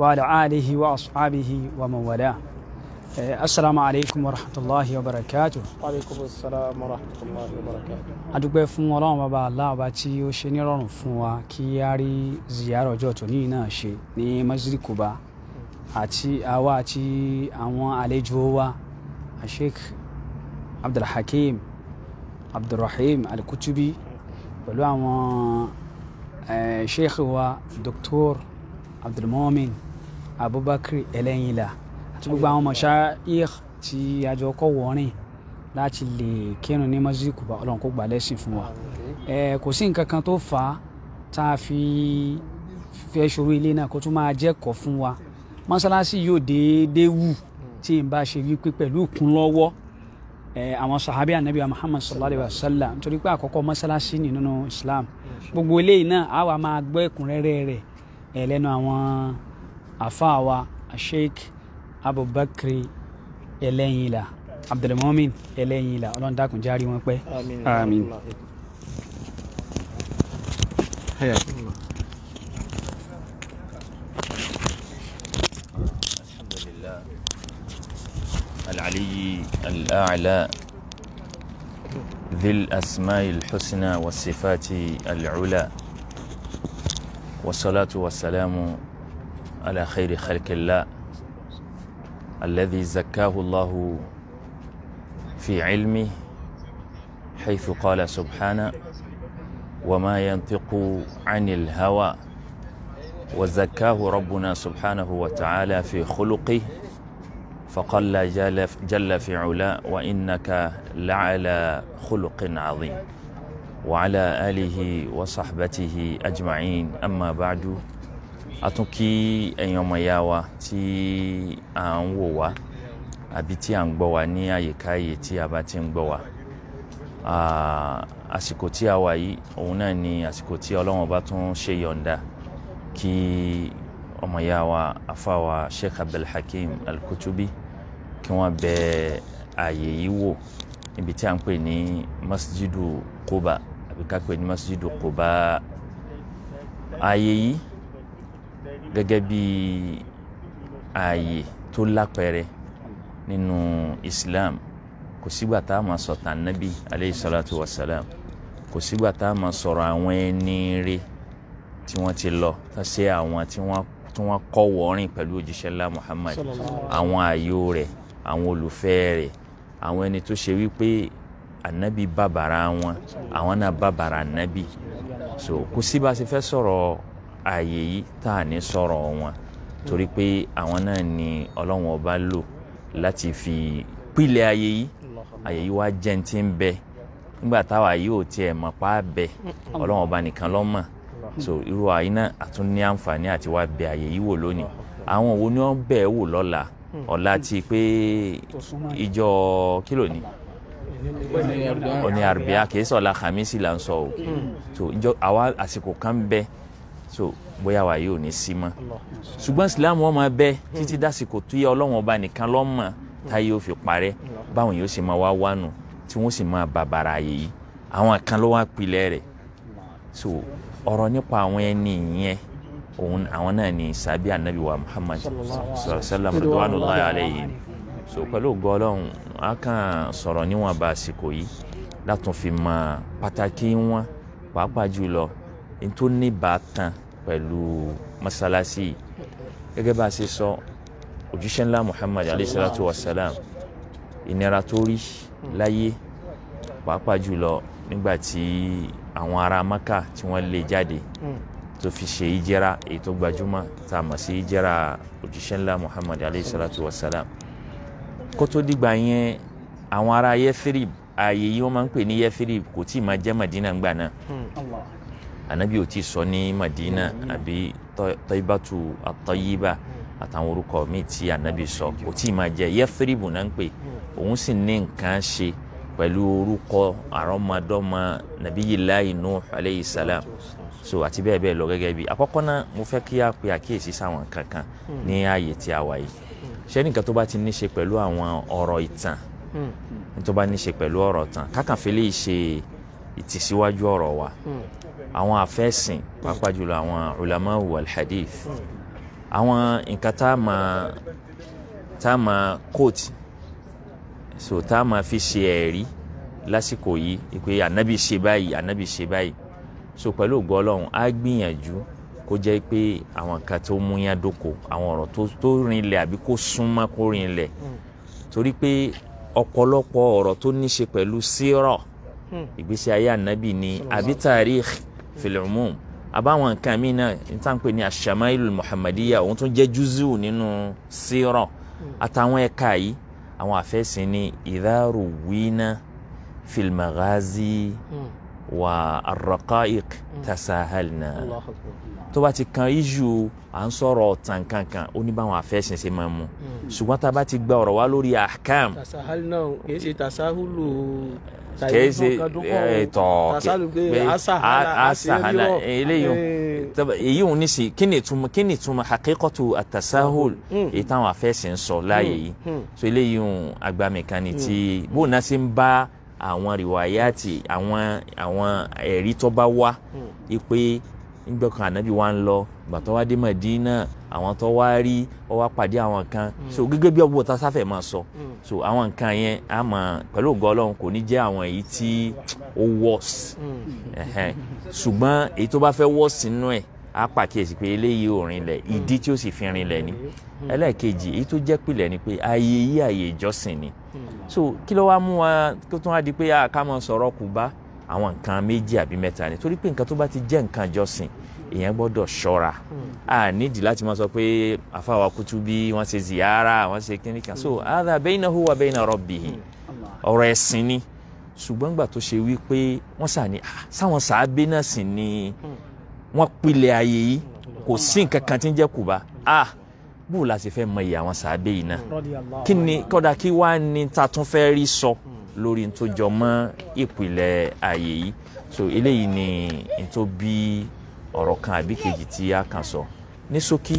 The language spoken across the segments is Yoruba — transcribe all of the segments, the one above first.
وعلى آله وأصحابه ومن والاه Eh, Assalamu alaikum wa rahmatullahi wa barakatuh. Aleykum salaam wa rahmatulahi wa barakatuh. A dúpẹ́ fún Ọlọ́run bàbá Allah ọba tí ó ṣe nírọ̀rùn fún wa kí a rí ziyara ọjọ́ tòní náà ṣe ní Masjid Quba àti àwa àti àwọn àlejò wa Sheikh Abdulhakeem Abdulrahim Al-Kutubi pẹ̀lú àwọn eh, Sheikh wa Dr. Abdulmomin Abubakar Ẹlẹ́yìnlá àti gbogbo àwọn mọ̀ṣáíkh tí àjọ kọ́ wọ́rin láti lè kírun ní Quba Ọlọ́run kó gbà lẹ́sìn fún wa. Kò sí nǹkan kan tó fà á tá a fi fẹ́ ṣòro ilé náà kó tún máa jẹ́kọ̀ọ́ fún wa. Mọ́sálásí yóò déédéé wù tí n bá ṣe wípé pẹ̀lú ìkúnlọ́wọ́ àwọn sahabi anabi Muhammad sallallahu alayhi wa sallam nítorí pé àkọ́kọ́ mọ́sálásí ni nínú Islam. Gbogbo eléyìí náà a wà máa gbọ́ ẹ̀kúnrẹ́rẹ́ rẹ̀ lẹ́nu àwọn عفاوة الشيخ أبو بكر إلينيلا. عبد المؤمن إلينيلا. ألون داكن جاري وين بي آمين. آمين. حياكم الله الحمد لله العلي الأعلى ذي الأسماء الحسنى والصفات العلى والصلاة والسلام على خير خلق الله الذي زكاه الله في علمه حيث قال سبحانه وما ينطق عن الهوى وزكاه ربنا سبحانه وتعالى في خلقه فقال جل, جل في علا وإنك لعلى خلق عظيم وعلى آله وصحبته أجمعين. أما بعد a tún kí ẹ̀yin ọmọ ìyá wa tí à ń wò wá àbí tí à ń gbọ́ wá ní àyíká yìí tí a bá ti ń gbọ́ wá àsìkò tí a wà yìí òun náà ni àsìkò tí ọlọ́wọ́n bá tún ṣe yọ̀ǹda kí ọmọ ìyá wa afáwa Sheikh Abdulhakeem Al-Kutubi kí wọ́n bẹ ààyè yìí wò níbi tí a ń pè ní Masjidu Quba àbí ká pè ní Masjidu Quba. Ààyè yìí gẹ́gẹ́ bí ààyè tó lápẹẹrẹ nínú Islam. Kò sígbà tá a máa sọ̀tàn nábì aleyhi salatu wa salam. Kò sígbà tá a máa sọ̀rọ̀ àwọn ẹni rẹ̀ tí wọ́n ti lọ tó ṣe àwọn tí wọ́n tí wọ́n kọ́ wọ́ọ́rìn pẹ̀lú òjíṣẹ́ ńlá Muhammad. Àwọn ààyò rẹ̀ àwọn olùfẹ́ rẹ̀ àwọn ẹni tó ṣe wípé ànábì bàbàrà wọn àwọn náà bàbàrà ànábì. So kò sí bá a ṣe fẹ́ sọ̀rọ̀ ààyè yìí tá à ní sọ̀rọ̀ wọn torí pé àwọn náà ni Ọlọ́run ọba lò láti fi pìlẹ̀ ààyè yìí. Ààyè yìí wá jẹ́ ní ti ń bẹ. Nígbà táwa yìí ò tiẹ̀ mọ̀ pa á bẹ Ọlọ́run ọba nìkan ló mọ̀. So irú àyín náà àtún ní àǹfààní àti wá bẹ àyè yìí wò lónìí. Àwọn wo ni wọn bẹ̀ wò lọ́la? Ọ̀la ti pé ìjọ kílò ní òní àrùbíà kìí sọ̀la kàmísì là ń sọ o. So ìjọ àwa àsìkò kan bẹ so bóyá wà yóò ní sí mọ́. Ṣùgbọ́n ìsìlámù wọn máa bẹ títí dásìkò tó yẹ ọlọ́wọ́n ọba nìkan ló mọ̀ táyé ó fi parẹ́ báwọn yóò sì máa wá wánu tí wọ́n sì máa bàbàrà àyè yìí. Àwọn kan ló wá pilẹ̀ rẹ̀. So ọ̀rọ̀ nípa àwọn ẹni yẹn òun àwọn náà ní sàbí anabi wa muhammad sallam ridwanullahi alayhi so pẹ̀lú gọ́ọ̀lọ́hún a kàn sọ̀rọ̀ níwọ̀n bá àsìkò yìí látún fi mọ pàtàkì wọn pàápàá jùlọ tó ní bàtàn pẹ̀lú masalasi yìí gẹ́gẹ́ bá a ṣe sọ òjíṣẹ́ ńlá muhammad alayhi salatu wa salam ìnira tó rí láyé pàápàá jùlọ nígbà tí àwọn ará maka tí wọ́n lé jáde tó fi ṣe ìjẹ́ra èyí tó gbajúmọ̀ tá a mọ̀ sí ìjẹ́ra òjíṣẹ́ ńlá muhammad alayhi salatu wa salam. Kó tó dìgbà yẹn àwọn ará yẹfirib ààyè yìí wọ́n máa ń pè ní yẹfirib kò tí ì máa jẹ́ madina ńgbà náà anabi ò tí sọ ní madina àbí tọ́ibátù àtọ́yíbà àtàwọn orúkọ míì tí anabi sọ. Kò tí ì máa jẹ́. Yẹfirib náà ń pè. Òun sì ní nǹkan ṣe pẹ̀lú orúkọ àrọ́mọdọ́mọ nàbíyìláì Nuh alayhi salam. So àti bẹ́ẹ̀ bẹ́ẹ̀ lọ gẹ́gẹ́ bí. Àkọ́kọ́ náà mo fẹ́ kí a pe àkíyèsí sáwọn kankan ní ààyè tí a wà yìí. Ṣé nǹkan tó bá ti ní ṣe pẹ̀lú àwọn ọ̀rọ̀ ìtàn? Ní bá ní ṣe pẹ̀lú ọ̀rọ̀ ìtàn kákànfẹ́ lè ṣe ìtìsíwájú ọ̀rọ̀ wa àwọn àfẹ́sìn pàápàá jùlọ àwọn ulamahu alhadith àwọn nǹkan tá a máa tá a máa quote so tá a máa fi ṣe ẹ̀rí lásìkò yìí pé ànábì ṣe báyìí ànábì ṣe báyìí. So pẹ̀lú ògo ọlọ́run á gbìyànjú kó jẹ́ pé àwọn nǹkan tó múyán dóko àwọn ọ̀rọ̀ tó rinlẹ̀ àbí kó súnmọ́ kó rinlẹ̀. Torí pé ọ̀pọ̀lọpọ̀ ọ̀rọ̀ tó ní ṣe pẹ̀lú sírọ̀ ìgbésí ayé ànábì ni àbí tarikh fil umum. Àbáwọn nǹkan míì náà níta ń pè ní aṣàmáìlú muhammadiya òun tún jẹ́ júzù nínú sírọ̀. Àtàwọn ẹ̀ka yìí àwọn àfẹ́sìn ní ìdárò wíná fil maghazi wa arraqaiq tasahalna. Allahu Akbar. tó bá ti kan iṣu à ń sọ̀rọ̀ ọ̀tàn kankan ó ní báwọn àfẹ́sìn ṣe máa mú. Ṣùgbọ́n tá a bá ti gba ọ̀rọ̀ wá lórí ahkam tasahal náà kì í ṣe tasahulu kìí ṣe ẹ̀tọ́ pé asahala eléyìí èyí ò ní sí kí ni ìtumọ̀ kí ni ìtumọ̀ hakíkọ́tù àtàsáhùl èyí táwọn afẹ́sìn ń sọ láàyè yìí. So eléyìí ń agbámẹ̀kan ni tí bóun náà ṣe ń bá àwọn rìwáyàtì àwọn àwọn ẹ̀rí tó bá wá ipe ńgbọ́kàn ànábì wa ń lọ gbàtọ́ wá dé Mádínà àwọn tó wá rí ọ wá pàdé àwọn kan. So gẹ́gẹ́ bí ọgbọ́n tá a sáfẹ́ máa sọ. So àwọn nǹkan yẹn a máa pẹ̀lú ògo Ọlọ́run kò ní jẹ́ àwọn èyí tí ó wọ́ọ̀sì ẹ̀hẹ́n. Ṣùgbọ́n èyí tó bá fẹ́ wọ́ọ̀sì nínú ẹ̀ á pàkíyèsí pé eléyìí ò rinlẹ̀. Ìdí tí ó sì fi rinlẹ̀ ni. Ẹlẹ́ẹ̀kejì èyí tó jẹ́ pìlẹ̀ ni pé ààyè yí ààyè ìjọsìn ni. So kí ló wá mú wa tó wá di pé a ká máa sọ̀rọ̀ Kùbá àwọn nǹkan méjì àbí mẹ́ta ni. Torí pé nǹkan tó bá ti jẹ́ nǹkan ìjọsìn èèyàn gbọ́dọ̀ ṣọ́ra. A nídìí láti máa sọ pé àfàwà Kutubi wọ́n ṣe ziyara wọ́n ṣe kíní kan. So hadha bainahu wa baina rabbihi. Ọ̀rọ̀ ẹ̀sìn ni. Ṣùgbọ́n gbà tó ṣe wí pé wọ́n sà ní "Ah, sáwọn sàábé náà sì ni wọ́n pilẹ̀ ààyè yìí. Kò sí nǹkan kan tí ń jẹ́ Kùbá. Ah bó la ṣe fẹ́ mọ iye àwọn sàábé yìí náà? Kí ni kódà kí wàá ní ta tún fẹ́ rí sọ lórí tó jọ mọ́ ìpìlẹ̀ ààyè yìí? So eléyìí ni tó bí ọ̀rọ̀ kan àbí kejì tí a kàn sọ. Ní ṣókí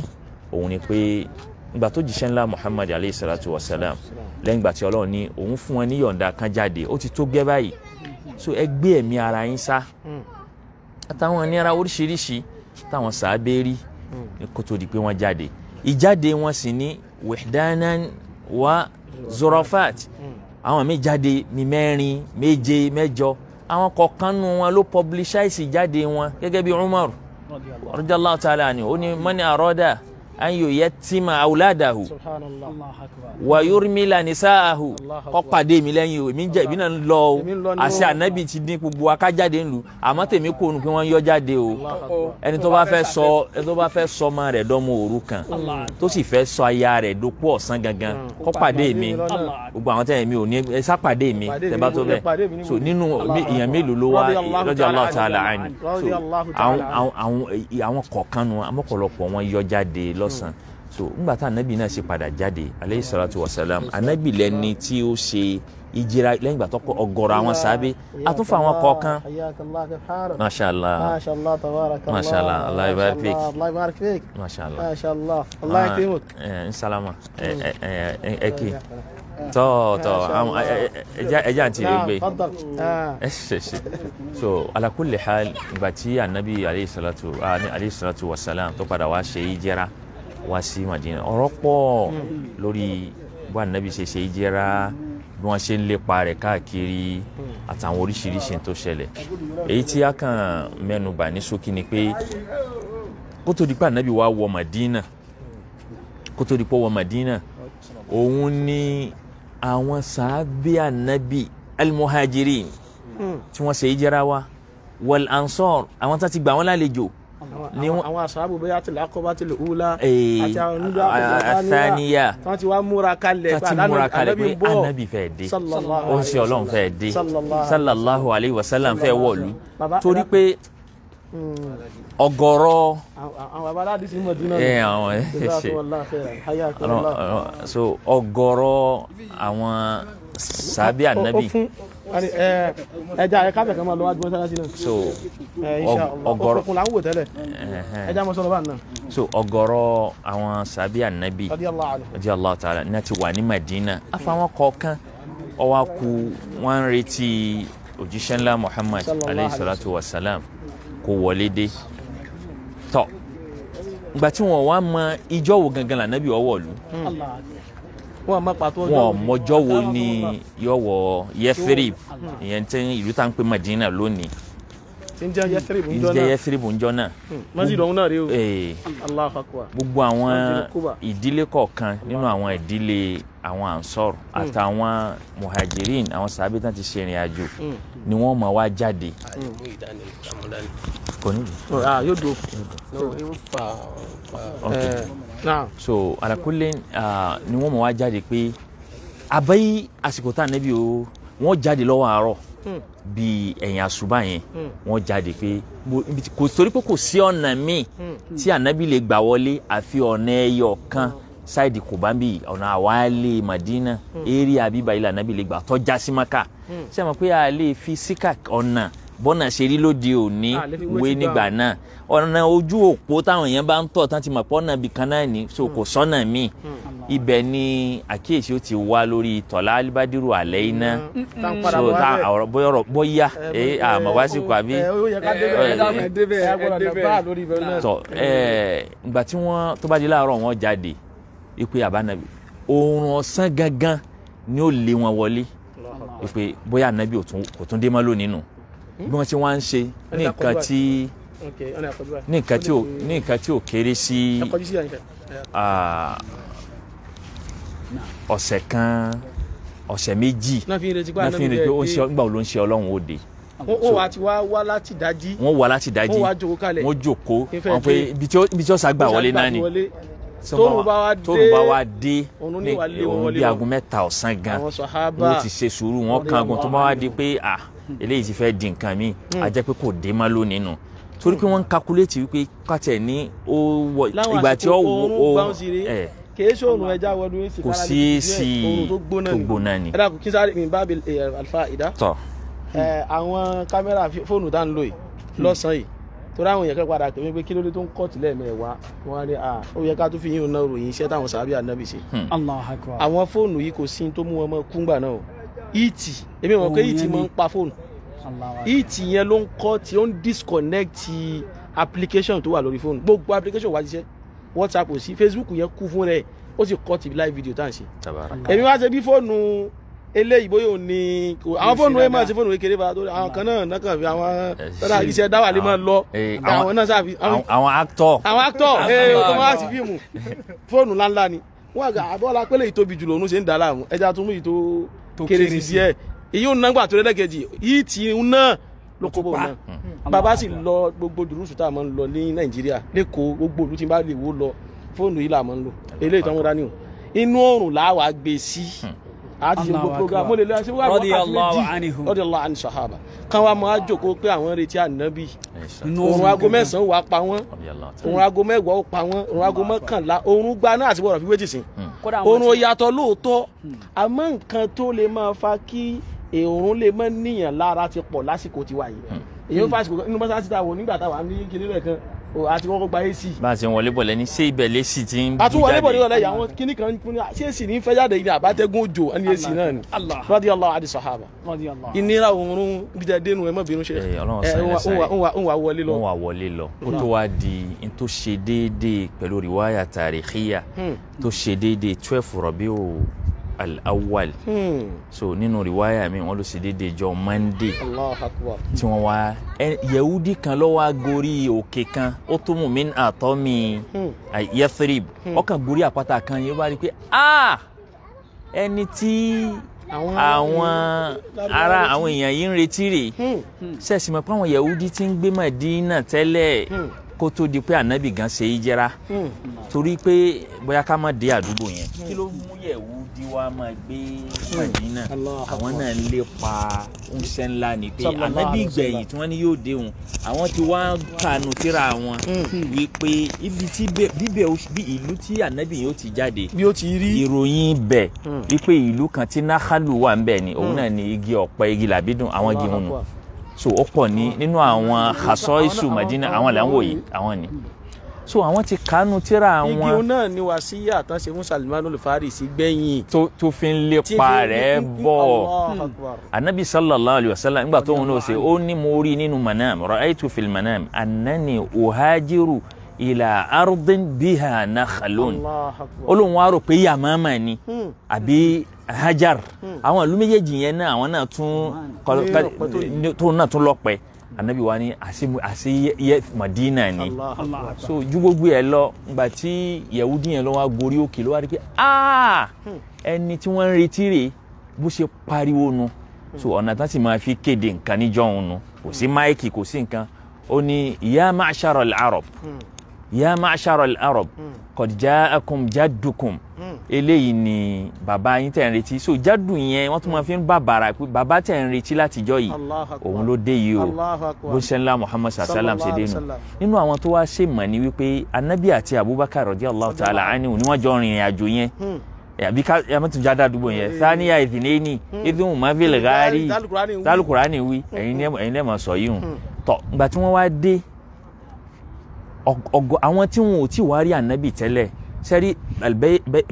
òun ni pé ìgbà tó jíṣẹ́ ńlá Muhammad alayhi salatu wa salam lẹ́yìn ìgbà tí Ọlọ́run ní òun fún wọn ní yọ̀ǹda kan jáde ó ti tó gẹ́ báyìí. So ẹ gbé ẹ̀mí ara yín sá. Àtàwọn ìnira oríṣiríṣi táwọn sàábé rí kó tó di pé wọ́n jáde. Ìjáde wọn sì ní wihdanan wa zorofat àwọn míì jáde ní mẹ́rin méje mẹ́jọ. Àwọn kọ̀ọ̀kan nu wọn ló publicize ìjáde wọn gẹ́gẹ́ bí Umar radiyallahu radiyallahu ta'ala ni ó ní mani arada an yuyatima awladahu wa yurmila nisaahu kọ́ pàdé mi lẹ́yìn o èmi ń jẹ́ èmi náà ń lọ o. Ń àṣẹ ànábì ti dín gbogbo akájáde ńlu àmọ́ tèmi kò nu pé wọ́n yọ jáde o. Ẹni tó bá fẹ́ sọ ẹni tó bá fẹ́ sọ ọmọ rẹ̀ dọ́mọ òrukàn tó sì fẹ́ sọ aya rẹ̀ dopò ọ̀sán gangan kọ́ pàdé mi. Gbogbo àwọn tẹ̀yìn mi ò ní ẹ sá pàdé mi tẹ bá tó bẹ́ẹ̀. so nínú Allah. èèyàn mélòó ló wá Radiyallahu radiyallahu ta'ala anhu. so àwọn kọ̀ọ̀kan nu amọ̀pọ̀lọpọ̀ wọn yọ jáde lọ́sàn so ńgbà tá anabi náà ṣe padà jáde aleyhi salatu wa salam anabi lẹni tí ó ṣe ìjira lẹ́yìn ìgbà tó kọ ọ̀gọ̀rọ̀ àwọn sábẹ àtúnfà àwọn kọ̀ọ̀kan. Mashallah. Mashallah allah ibarik fik. Mashallah mashallah. Ah, allah ikrimuk nsalama ẹkì tọ tọ ẹjá àti rẹ gbé ẹ ṣe ṣe. So ala kulli hal ìgbà tí anabi aleyhi salatu wa salam tó padà wá ṣe ìjira wá sí madina. Ọ̀rọ̀ pọ̀ lórí bó anabi ṣe ṣe ìjẹra bí wọ́n ṣe ń lépa rẹ̀ káàkiri àtàwọn oríṣiríṣi tó ṣẹlẹ̀. Èyí tí a kàn mẹ́nubà ní ṣókí ni pé kó tó di pé anabi wá wọ madina kó tó di pé wọ madina òun ni àwọn sàábì anabi almuhajirin tí wọ́n ṣe ìjẹ́ra wa wal ansor àwọn tó ti gbà wọ́n lálejò ni wọ́n àwọn asahabu bóyá tilẹ̀ akọba tilẹ̀ ula Ee, àti àwọn a- athaniya. tí wọ́n ti wá múra kalẹ̀ ti pé Ànábì ń bọ̀. anabi fẹ́ dé. Sallallahu ó ń ṣe ọlọ́run fẹ́ dé. Sallallahu alayhi wa sallam. fẹ́ wọ̀lú. Torí pé ọ̀gọ̀rọ̀ ọ̀gọ̀rọ̀ àwọn sàábì ó anabi ẹja ẹ káfẹ́ kan máa lọ wájú mọ́sálásí náà. So Allah. ọ̀gọ̀rọ̀- òkùnkùn là ń wò tẹ́lẹ̀. Ẹja mọ́ sọ́nà bá náà. So ọ̀gọ̀rọ̀ àwọn sàábì anabi radiyallahu ta'ala ní ti wà ní madina afáwọn kọ̀ọ̀kan. Ọwọ́ ku wọ́n ń retí òjíṣẹ́ ńlá muhammad alayhi salatu wa salam kó wọlé dé. Tọ́ ìgbà tí wọn wá mọ ìjọ wo gangan là nábì ọwọ́ lu wọn wọn mọjọ́ wo ni yọwọ Yathrib ìyẹn tẹ ìlú tá ń pè Madina lónìí. Tí ń jẹ́ yẹsẹ̀rì bùn jọ ìjẹ náà. Náà. Mọ́sí ìdọ̀hún náà rí o. Ee Allahu Akbar. Gbogbo àwọn ìdílé kọ̀ọ̀kan nínú àwọn ìdílé àwọn ansor àtàwọn muhajirin àwọn sàbí tán ti ṣe ìrìn àjò ni wọ́n máa wá jáde kò nídìí. ah yóò do ok ẹ náà so alakule uh, ni wọ́n máa wá jáde pé àbáyé àsìkò tá ànábì o wọ́n jáde lọ́wọ́ àárọ̀ bíi ẹ̀yìn àṣùbà yẹn. Wọ́n jáde pé kò torí pé kò sí ọ̀nà míì tí ànábì lè gbà wọlé àfi ọ̀nà ẹyọ kan ṣáìdì kòbámbì ọ̀nà àwálé madina eré àbíbá ilẹ̀ ànábì lè gbà tọ́já sí maka ṣé ẹ mọ̀ pé a lè fi síkà ọ̀nà bọ́nà ṣe rí lóde òní A lè fi wé nígbà gbà. náà. Ọ̀nà ojú òpó táwọn èèyàn bá ń tọ̀ tán ti mọ̀ pé ọ̀nà ibì kan náà ní so kò sọ́nà míì. Ibẹ̀ ni àkíyèsí ó ti wá lórí tọ̀lá alibadiru alẹ́ iná. Padà so tá ọ̀rọ̀ bóyá ọ̀rọ̀ bóyá ẹ àmọ́ wá sí kò àbí? Tọ ẹ ìgbà tí wọ́n tó bá di láàárọ̀ wọ́n jáde ipe àbánabi oorun ọ̀sán gangan ni ó lé wọn wọlé. Ipe bóyá ànábì kò tún dé mọ́ lónìí nù bí wọ́n ti wá ń ṣe ní nǹkan tí ní nǹkan tí ò ní nǹkan tí ò kéré sí ah, ọ̀sẹ̀ kan ọ̀sẹ̀ méjì. Náà fi ń retí pé ó ń ṣe nígbà wo ló ń ṣe ọlọ́run òde wọ́n wá ti wá wá láti dájí. Wọ́n wà láti dájí. Wọ́n wá jókòó kalẹ̀. Wọ́n Ìfẹ́ wọ́n dé. ibi tí ó ó sàgbà wọlé náà ni. tóòrùn bá wá dé wá dé ní òun bí aago mẹ́ta ọ̀sán gan wọ́n ti ṣe sùúrù wọ́n kangun tó bá wá di pé à eléyìí ti fẹ́ di nǹkan mi a jẹ́ pé kò dé má lónìí nù. Torí pé wọ́n ń kakuléètì wípé kàtẹ́ ní ó wọ ìgbà tí ó wọ ẹ̀. kìí ṣòrùn ẹja wọnú èsì kò kára sí díẹ̀, oorun tó gbóná ni. ẹ dàkú kí sáré mi bá bi alfa ìdá tọ́. Ẹ àwọn kámẹ́rà fóònù tá ń lò yìí lọ́sàn-án yìí torí àwọn èèyàn kan padà pè mí pé kí ló dé tó ń kọ́ọ̀tù lẹ́ẹ̀mẹ́wàá wọn á ní à ó yẹ ká tó fi yín náà ròyìn iṣẹ́ táwọn sàbí ànábì ṣe. Akbar. àwọn fóònù yìí kò sí tó mú wọn mọ́ kúngbà náà o ìtì èmi mọ̀ pé ìtì máa ń pa fóònù. Ìtì yẹn ló ń kọ́ tí ó ń disconnect application tó wà lórí fóònù. Gbogbo application wá ṣiṣẹ́. Whatsapp ò sí. Facebook yẹn kú fún rẹ̀. Ó sì kọ́ ti live video tá à ń ṣe. Èmi wá ṣe bí fóònù eléyìí bóyá ò ní àwọn fóònù ẹ máa ṣe fóònù kékeré fa torí àwọn kan náà náà kàn fi àwọn tọ́lá iṣẹ́ dáwà lè máa lọ. àwọn náà ṣàfi àwọn actor. Àwọn actor. Ee o tó máa ti fíìmù. Fóònù ńláńlá ni. Wọn àgbà àbọ̀lá pélé yìí tóbi jùlọ òun ṣe ń dà láàmú. Ẹja tó mú yìí tó kéré sí díẹ̀. Èyí ò nágbà tó lẹ́lẹ́kejì yìí tì í náà ló kó bò náà. Bàbá sì lọ gbogbo dùrúsù tá a máa ń lọ ní nàìjíríà lẹ́kọ̀ọ́ gbogbo olú tí bá lè wó lọ fóònù yìí là máa ń lò. Eléyìí tó ń dání o. Inú oòrùn làwa gbé sí àti ṣe gbogbo program. Mo lè lọ ṣe wá Radiyallahu anhum. radiyallahu anhu. Sahaba kan wa máa jókòó pé àwọn retí ànábì. Oorun aago mẹ́sàn-án wà pa wọ́n. Òrùn aago mẹ́wàá ó pa wọ́n. Òrùn aago mọ́kànlá. Òrùn gba náà àti bọ̀rọ̀ fi wéjì àwọn òrùn ò yàtọ̀ lóòótọ́. Àmọ́ nǹkan tó lè máa fa kí òrùn lè máa níyàn lára ti pọ̀ lásìkò tiwa yìí. Èyí ó fàṣìkò nínú mọ́sáàsì tá a wò nígbà táwa ní kinní rẹ̀ kan àti kọ́kọ́ gba ac bá a ṣe ń wọlé bọ̀ lẹ́ni ṣé ibẹ̀ lè sì ti ń bú àtúwọlé bọ̀ jáde? nílẹ̀ yìí àwọn kinní kan fún ṣé èsì ní fẹ́ jáde yìí ní àbátẹ́gùn òjò ẹni èsì náà ni. Allah. radiyallahu anhu sahaba. Ìnira òórùn bíjà dénú ẹ má bínú ṣe. Ọlọ́run ẹ ń ẹlẹ́san ń wọlé lọ. Wà wọlé lọ. Kó tó wá di n tó ṣe déédéé pẹ̀lú riwaya tàríkìyà Hmm. tó ṣe déédéé twelve rabiu al-awwal Hmm. so nínú riwaya mi wọ́n ló ṣe déédéé jọ monday tí wọ́n wá yahudi kan ló wá gorí òkè kan ó tó mú min àtọ́mi Hmm. yathrib ọkàn gorí àpáta kan yìí ó bá rí i pé ah ẹni tí àwọn ará àwọn èèyàn yìí ń retí rèé Hmm. sẹ́ẹ̀sì mọ̀ pé àwọn yahudi ti ń gbé Mádínà tẹ́lẹ̀ Hmm. Kó tó di pé ànábì gan ṣe é jẹ́ra Hmm. torí pé bóyá ká má dé àdúgbò yẹn. Kí ló mú yahudi wá máa gbé Mádínà? Allah àwọn náà ń lépa oúnṣẹ́ ńlá ni pé ànábì gbẹ̀yìn tí wọ́n ní yóò dé òun. Àwọn ti wá kanu tíra wọn wípé ibi tí bẹ- bíbẹ̀ bí ìlú tí ànábì yóò ti jáde. Bí ó ti rí. Ìròyìn bẹ̀ Hmm. wípé ìlú kan tí náhálù wà ń bẹ̀ ni òun náà ni igi ọ̀pẹ igi làbídùn àwọn igi hùn Akbar. So ó pọ̀ ní nínú àwọn àṣọ iṣu Madina àwọn- àwọn là ń wò yìí àwọn- ni. So àwọn ti kánú tíra igi àwọn òun náà ni wàsíyà tán ṣe fún Salman al-Farisi gbẹ̀yìn. Tó tó fi ń lépa rẹ̀ bọ̀. Anabi sallallahu alayhi wa sallam nígbà tó ń lọ sí ó ní mo rí nínú manam ra'aytu fil manam annani uhajiru ila ardin biha nakhlun lóun wá rò pé yamama ni Hmm. àbí hajar. Àwọn ìlú méjèèjì yẹn náà àwọn náà tún tó náà tún lọ́pẹ́. Anabi wa ni àṣẹ yẹ madina ni. So ju gbogbo ẹ lọ ngbà tí yahudi yẹn lọ wá gorí òkè ló wá rí pé aa ẹni tí wọ́n ń retí rè bó ṣe pariwo nu. So ọ̀nà tá sì máa fi kéde nǹkan níjọ́ òun nu. Kò sí máìkì kò sí nǹkan. Ó ní ya ma'shar al-arab ya ma'shar al-arab qad ja'akum jaddukum eléyìí ni bàbá yín tẹ̀ ń retí so jádù yẹn wọ́n tún máa fi ń bàbàrà pé bàbá tẹ̀ ń retí látijọ́ yìí òun ló dé yìí o Allahu Akbar. bó ṣe ńlá muhammad sallam ṣe dé wasallam. nínú àwọn tó wá ṣe mọ̀ ni wípé anabi àti abubakar radiyallahu ta'ala anhu ni wọ́n jọ rìnrìn àjò yẹn Hmm. àbí ká ẹ mọ̀tún jáde àdúgbò yẹn saniya ìdìnnẹ́ni ìdùnnú mavil gari Tálùkùránì wí. ẹ̀yin lẹ́ ẹ̀yin lẹ́ mọ̀ sọ yìí hùn tọ̀ ìgbà tí wọ́n wá dé ọgọ àwọn tí wọn ò tí wá rí anabi tẹ́lẹ̀. Sẹ́rí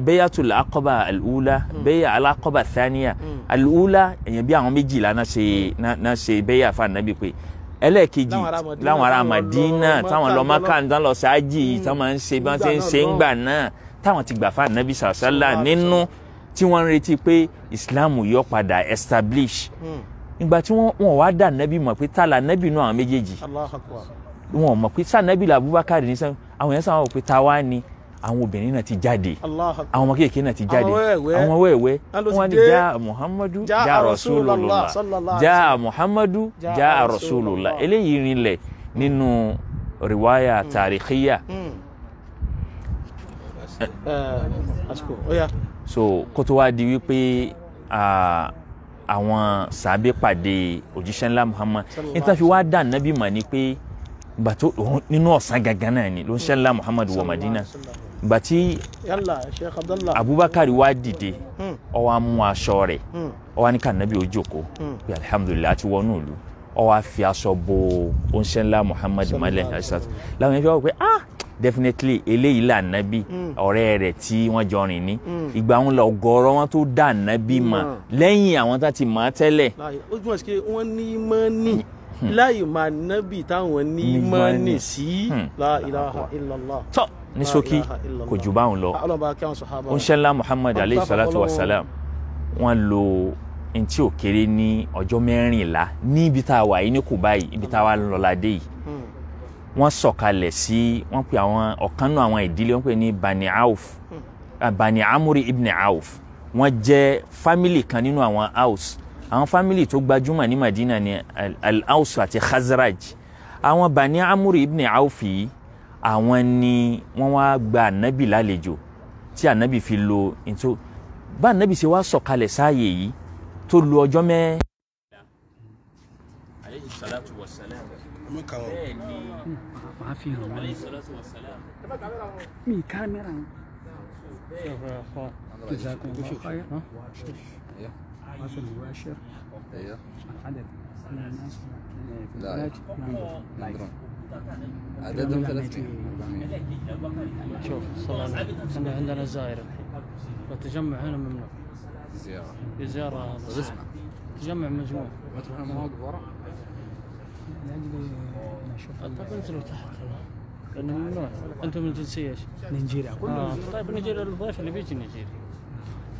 bẹ́yàtul akọ́bà al'ula bẹ́yà alakọ́bà thaniya al'ula èyàn bí àwọn méjìlá náà ṣe bẹ́yà fún anabi pé. Ẹlẹ́ẹ̀kejì Láwọn ará Madina, táwọn lọ Mákà, tán lọ ṣáájì tán máa ń ṣe bá ṣe ń ṣe ń gbà náà. Táwọn ti gbà fún anabi sàṣálà nínú tí wọ́n ń retí pé islam yọ padà establish. Hmm. ìgbà tí wọ́n wá dá anabi mọ̀ pé la anabi náà àwọn méjèèjì. Allahu Akbar. Wọn mọ̀ pé sànàbí la abubakar ní sẹ́yìn àwọn yẹn sáwọn pé táwa ni àwọn obìnrin náà ti jáde. Àwọn ọmọ kéèké náà ti jáde. Àwọn wẹ́wẹ́. Wọ́n ni já muhammadu Já Rasulullah, já muhammadu Já Rasulullah. eléyìí rinlẹ̀ nínú riwaya Hmm. Eh, àsìkò ó yá. so kó tó wá di wípé àwọn sàbẹ pàdé òjíṣẹ́ ńlá muhammad. Fi wá dà nábì mà ní pé ìgbà òun- nínú ọ̀sán gangan náà ni ló ń ṣẹ́ ńlá muhammad wọ madina. ìgbà tí Yálà Sheikh Abdallah. abubakar wá dìde Hmm. ó wá mú aṣọ rẹ̀ Hmm. ó wá ní ká nábì ó jókòó Hmm. pé alihamudulilayi àti wọnú ìlú. Ó wá fi aṣọ bo oníṣẹ́ ńlá muhammad malẹ̀ aṣáájú làwọn yẹn fi wá pé ah definitely eléyìí là nábì ọ̀rẹ́ rẹ̀ tí wọ́n jọ rìn ní. Ìgbà wọn lọ gọ̀ọ̀rọ̀ wọn tó dà nábì Mọ̀. lẹ́yìn àwọn tá ti mọ̀ tẹ́lẹ̀. Túmọ̀ sí pé wọ́n ní mọ́nì láì máa nábì táwọn ní mọ́nì sí. Hmm. la ilaha illallah. tọ́ ní ṣókí kò jù báwọn lọ. Sọ̀hábà. oníṣẹ́ ńlá muhammad gbà salatu wa salam wọ́n lo ntí ò kéré ní ọjọ́ mẹ́rìnlá ní ibi tá a wà yìí ní Kùbáyì ibi tá a wà lọ́la dé yìí. Hmm. wọ́n sọ̀kalẹ̀ sí wọ́n pe àwọn ọ̀kan náà àwọn ìdílé wọ́n pe ní bani auf. Ah, bani amuri ibn auf. Wọ́n jẹ́ fámìlì kan nínú àwọn aus àwọn fámìlì tó gbajúmọ̀ ní madina ní Al- al-aus àti khazraj. Àwọn bani amuri ibn auf yìí àwọn ni wọ́n wá gba anabi lálejò tí anabi fi lo ntó bá anabi ṣe wá sọ̀kalẹ̀ sáàyè yìí tó lo ọjọ́ mẹ́. aleyhi salatu wa salam bẹ́ẹ̀ ni. Màá fi hàn wọ́n. Aleyhi salatu wa salam. mi kámẹ́rà جزاكم الله خير ها واصل مباشر أيوه عدد من الناس في عددهم 300 شوف صلى الله. عليه وسلم عندنا زائر الحين والتجمع هنا ممنوع. زيارة. في زيارة بس اسمع تجمع مجموع. ما تروح المواقف ورا لاجل نشوف طيب انزلوا تحت. لأنه ممنوع. أنتم من جنسية إيش؟ نيجيريا. آه. طيب نيجيريا الضيف اللي بيجي نيجيريا.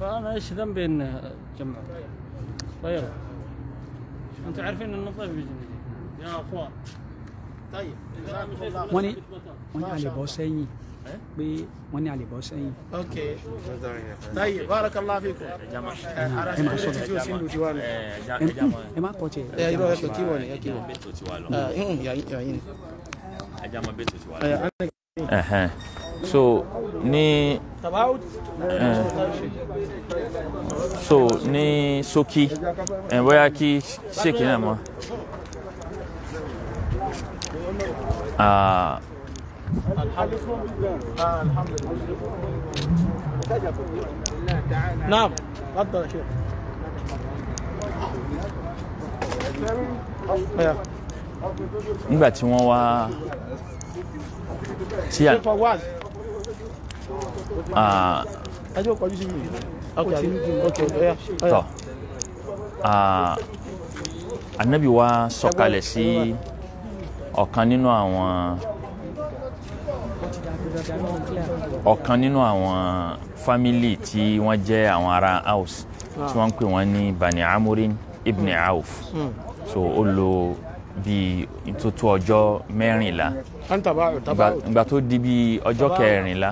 فأنا إيش ذنبي انه تجمعوا طيب. أنتم عارفين انه طيب يا أخوان. طيب. وني وني علي بوسعيني. إيه؟ وني علي بوسعيني. أوكي. طيب. بارك الله فيكم. جماعة. ما قوتي يا يروح يكتي وني أكيد بيتو تشوالو آه إيه، يا يا اجا ما بيتو تشوالو أها. kí wọ́n ni ẹ kí wọ́n. bẹ́ẹ̀ tó ti wà lọ. yàyín yàyín. ẹja máa bẹ́ẹ̀ tó ti wà lọ. ẹ Ẹ̀hẹ́n. so ní tabaud. so ní ṣókí ẹ bóyá kí ṣèkì náà mọ. Ah, نعم تفضل يا شيخ. يا nígbà tí wọ́n wá tí tọ́. Ah, anabi wa sọ̀kalẹ̀ sí ọ̀kan nínú àwọn ọ̀kan nínú àwọn fámìlì tí wọ́n jẹ́ àwọn ará house tí wọ́n ń pè wọ́n ní bani amurin ibn auf. So ó lò bíi ìtótó ọjọ́ mẹ́rìnlá. Ìgbà tó di bíi ọjọ́ kẹrìnlá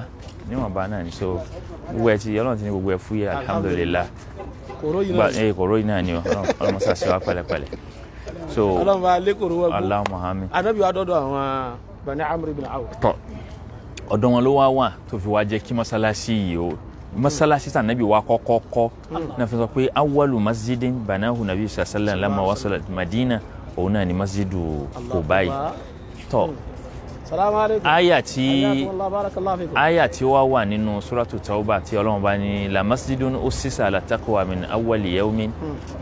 níwọ̀nba náà ni so gbogbo ẹ ti ọlọ́run ti ní gbogbo ẹ fúyẹ́ alhamdulillah. Kòró yìí náà ni. ọ ọlọ́run sá sí wa pẹ̀lẹ́pẹ̀lẹ́. So ọlọ́run bá lé koro wọ́n gbó. Allahumma amin anabi wa dọ́dọ̀ àwọn bani amr ibn awf. Tọ ọ̀dọ̀ wọn ló wá wà tó fi wá jẹ́ kí mọ́sálásí yìí o. Mọ́sálásí tà nàbí wa kọ́kọ́ kọ́ náà fi sọ pé awwalu masjidin banahu nabi sallam lamma wasala madina òun náà ni masjidu Quba yìí tọ aya tí aya tí wá wà nínú suratu tauba tí ọlọ́run bá ní la masjidun ussisa ala taqwa min awwali yawmin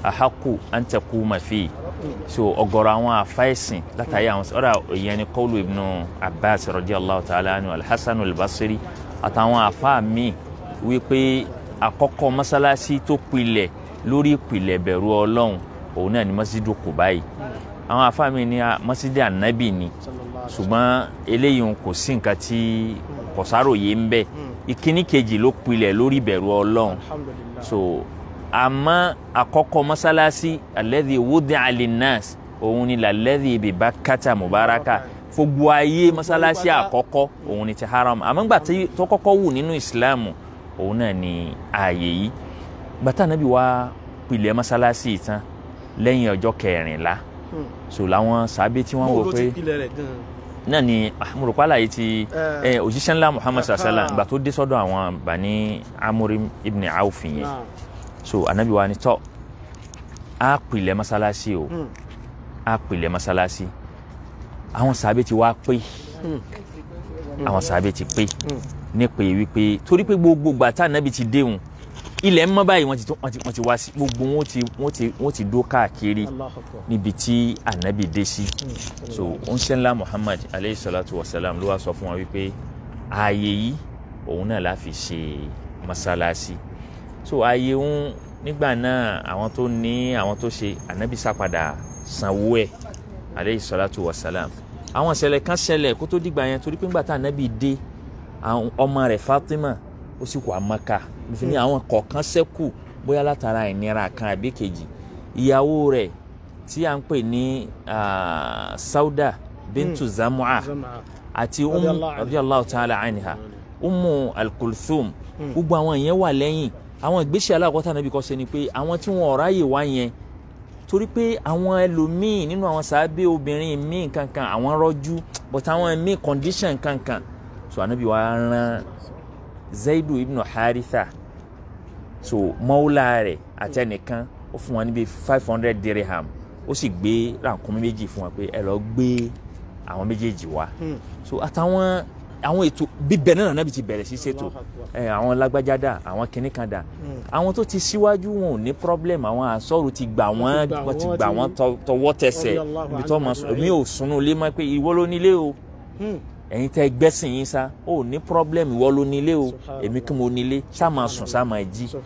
ahaqqu an taquma fi. So ọ̀gọ̀rọ̀ àwọn àfáìsìn látàrí àwọn ọ̀rọ̀ ìyẹn ni kọ́ọ̀lù ibnu abbas radiyallahu ta'ala anhu alhassan albasiri àtàwọn àfáà míì wípé àkọ́kọ́ mọ́sálásí tó pilẹ̀ lórí ìpìlẹ̀ bẹ̀rù ọlọ́run òun náà ni masjidu Quba yìí àwọn àfáà míì ní ah, masjidi anabi ni ṣùgbọ́n eléyìí kò sí nǹkan tí kọ̀sáròyé ń bẹ. Ìkíní kejì ló pilẹ̀ lórí ìbẹ̀rù ọlọ́run. So àmọ́ àkọ́kọ́ mọ́sálásí alladhi wudi'a linnas òun ni lalladhi bi Bakkata mubaraka. Gbogbo ayé mọ́sálásí àkọ́kọ́ òun ni ti haram. Àmọ́ gbà tó kọ́kọ́ wù nínú ìsìláàmù òun náà ni ààyè yìí. Gbàtà nàbí wá pilẹ̀ mọ́sálásí tán lẹ́yìn ọjọ́ kẹrìnlá. So làwọn sàábé tí wọ́n wò pé ti pilẹ̀ rẹ̀ gan náà ni amúrùpálà yìí ti òjíṣẹ́ ńlá muhammad Aha. sallam ìgbà tó dé sọ́dọ̀ àwọn bani amurim ibn auf yẹn. So anabi wa ni tọ́ a pilẹ̀ masalasi o. A pilẹ̀ masalasi àwọn sàbẹ̀ ti wá pé. Àwọn sàbẹ̀ ti pé. Ní pé wípé torí pé gbogbo ìgbà tá anabi ti déhùn ilẹ̀ ń mọ́ báyìí wọ́n ti wọ́n ti wá sí gbogbo wọn ti wọ́n ti wọ́n ti dó káàkiri níbi tí anabi dé sí. So onsenla muhammad aleyhi salatu wa salam ló wá sọ fún wa wípé ààyè yìí òun náà la fi ṣe masalasi so ààyè ń nígbà náà àwọn tó ní àwọn tó ṣe anabi sápadà sanwó ẹ̀ aleyhi salatu wa salam. Àwọn ìṣẹ̀lẹ̀ kan ṣẹlẹ̀ kó tó dìgbà yẹn torí pé ńgbà tá anabi dé ọmọ rẹ̀ fatima ó sì amaka nífi ní àwọn kọ̀ọ̀kan ṣẹ́kù bóyá látara ìnira kan àbí kejì. Ìyàwó rẹ̀ tí a ń pè ní sauda bintu zamua zama àti umu Radiyallahu ta'ala anha. Umu alkulthum. Gbogbo àwọn yẹn wà lẹ́yìn. Àwọn ìgbésẹ̀ alákọ̀ọ́ta nàbí kọ́ ṣe ni pé àwọn tí wọn ọ̀rá yìí wá yẹn torí pé àwọn ẹlòmíì nínú àwọn sàábé obìnrin míì kankan àwọn rọ́jú but àwọn míì condition kankan. So anabi wa rán zaidu ibnu haritha. So mọ́wúlà rẹ̀ àti ẹnìkan ó fún wọn níbi five hundred dirham. Ó sì gbé rànkúnmí méjì fún wọn pé ẹ lọ gbé àwọn méjèèjì wá. So àtàwọn àwọn ètò bíbẹ náà bí ti bẹ̀rẹ̀ sí ṣètò. Àwọn lágbájá dà àwọn kinní kan dà. Àwọn tó ti síwájú wọn ò ní problem àwọn àsọ̀rù ti gbà wọ́n ti gbà wọ́n tọwọ́ tẹsẹ̀. Ibi tó mọ̀ mi ò sunu lé mọ́ pé ìwọ ló nílé o ẹ̀yin tẹ́ gbẹ́sìn yín sá ó ní problem ìwọ ló nílé o. Èmi kí mo nílé sá máa sùn sá máa jí. So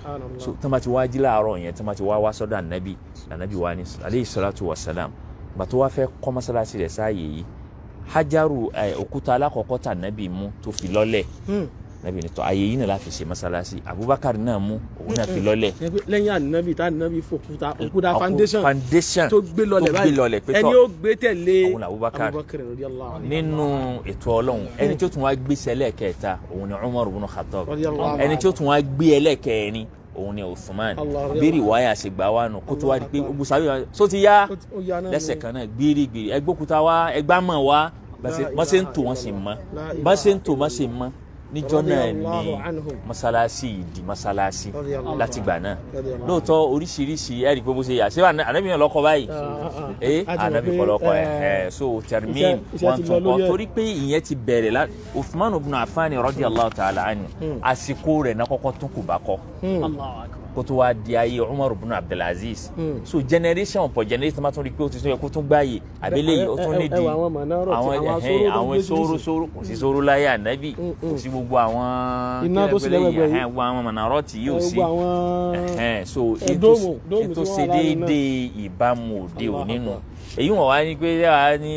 tí wọ́n bá ti wá jí láàárọ̀ yẹn tí wọ́n bá ti wá wá sọ́dọ̀ ànábì ànábì wa ní aleyhi salatu wa salam gbà tó wá fẹ́ kọ́ mọ́sálásí rẹ̀ sáàyè yìí hajaru òkúta alákọ̀ọ́kọ́ tà ànábì mú tó fi lọ́lẹ̀ ànábì ní tọ́ àyè yìí náà láfi ṣe mọ́sálásí. Abubakar náà mú òun náà fi lọ́lẹ̀. Lẹ́yìn ànábì tá ànábì fòkúta òkúta foundation foundation tó gbé lọlẹ̀ báyìí. ẹni ó gbé tẹ̀lé ni Abubakar. Nínú ètò ọlọ́run ẹni tó tún wá gbé sẹ́lẹ̀ kẹta òun ni umar ibn khattab. Ẹni tó tún wá gbé ẹlẹ́kẹrin òun ni usman. Allah, bírí wáyà ṣe gbà wá nù kó tó wá di pé sábẹ́ wa so ti yá? Lẹ́sẹ̀ kan náà gbérí gbérí ẹgbókuta wá ẹgbàmọ̀ wá. Bá ṣe ń tò wọ́n sì mọ́. bá ṣe ń tò wọ́n sì mọ́ níjọ́ náà ni masalasi di masalasi. Láti gbà náà. Lóòótọ́ oríṣiríṣi ẹ̀rí pé bó ṣe yà. Ṣé ànábì náà lọ́kọ báyìí? Ah, ah, ah. ee ti mọ̀ anabi pé, kọlọkọ ẹ. eh, ẹ so termin wọn tún kọ. ẹ̀. torí pé ìyẹn ti bẹ̀rẹ̀ la Uthman ibn Affan radiyallahu ta'ala anhu. Àsìkò rẹ̀ náà kọ́kọ́ tún kù bá kọ. Kó tó wá di ayé Umar ibn Abdulaziz so generation upon generation máa tún rí i pé ó ti tún yẹ kó tún gbáyé àbílẹ̀ yìí ó tún ẹ- ní ẹ- di ẹ wà àwọn àwọn sóró sóró kò sí sóró láyé ànábì kò sí gbogbo àwọn Iná tó lẹ́gbẹ̀ẹ́ lẹ́yìn, yìí. gbogbo àwọn mọ̀nàrọ̀ tí yóò sí ẹhẹn so ẹ, ètò ṣe déédéé ìbámu òde òní nù. Èyí wọn wá ní pé wá ní